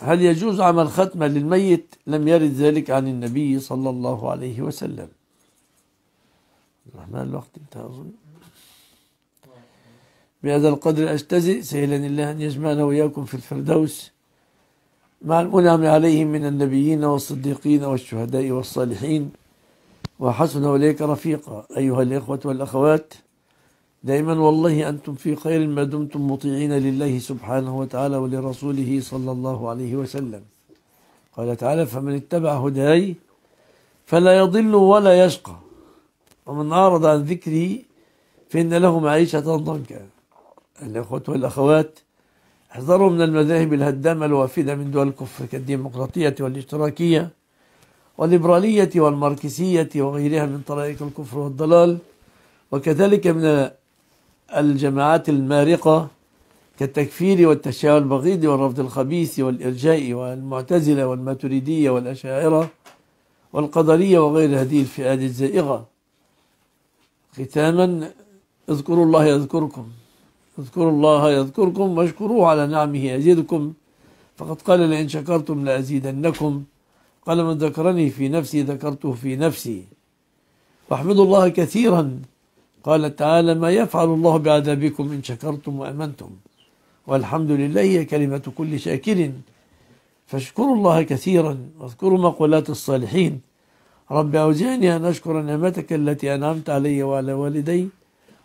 هل يجوز عمل ختمة للميت؟ لم يرد ذلك عن النبي صلى الله عليه وسلم. الرحمن الوقت انتهى أظن بهذا القدر أجتزئ. سهلا الله أن يجمعنا وإياكم في الفردوس مع المنعم عليهم من النبيين والصديقين والشهداء والصالحين. وحسن أولئك رفيقا. أيها الإخوة والأخوات دائما والله أنتم في خير ما دمتم مطيعين لله سبحانه وتعالى ولرسوله صلى الله عليه وسلم. قال تعالى فمن اتبع هداي فلا يضل ولا يشقى. ومن أعرض عن ذكري فإن له معيشة ضنكا. الإخوة والأخوات احذروا من المذاهب الهدامة الوافدة من دول الكفر كالديمقراطية والاشتراكية. والليبرالية والماركسية وغيرها من طرائق الكفر والضلال وكذلك من الجماعات المارقة كالتكفير والتشيع البغيض والرفض الخبيث والإرجاء والمعتزلة والماتريدية والأشاعرة والقدرية وغير هذه الفئات الزائغة. ختاما اذكروا الله يذكركم. اذكروا الله يذكركم واشكروه على نعمه يزيدكم فقد قال لئن شكرتم لأزيدنكم. قال من ذكرني في نفسي ذكرته في نفسي. واحمدوا الله كثيرا. قال تعالى ما يفعل الله بعذابكم إن شكرتم وأمنتم. والحمد لله هي كلمة كل شاكر. فاشكروا الله كثيرا. واذكروا مقولات الصالحين. رب أوزعني أن أشكر نعمتك التي أنعمت علي وعلى والدي.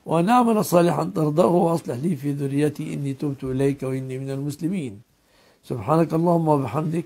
وأن أعمل صالحا ترضاه وأصلح لي في ذريتي. إني تبت إليك وإني من المسلمين. سبحانك اللهم وبحمدك.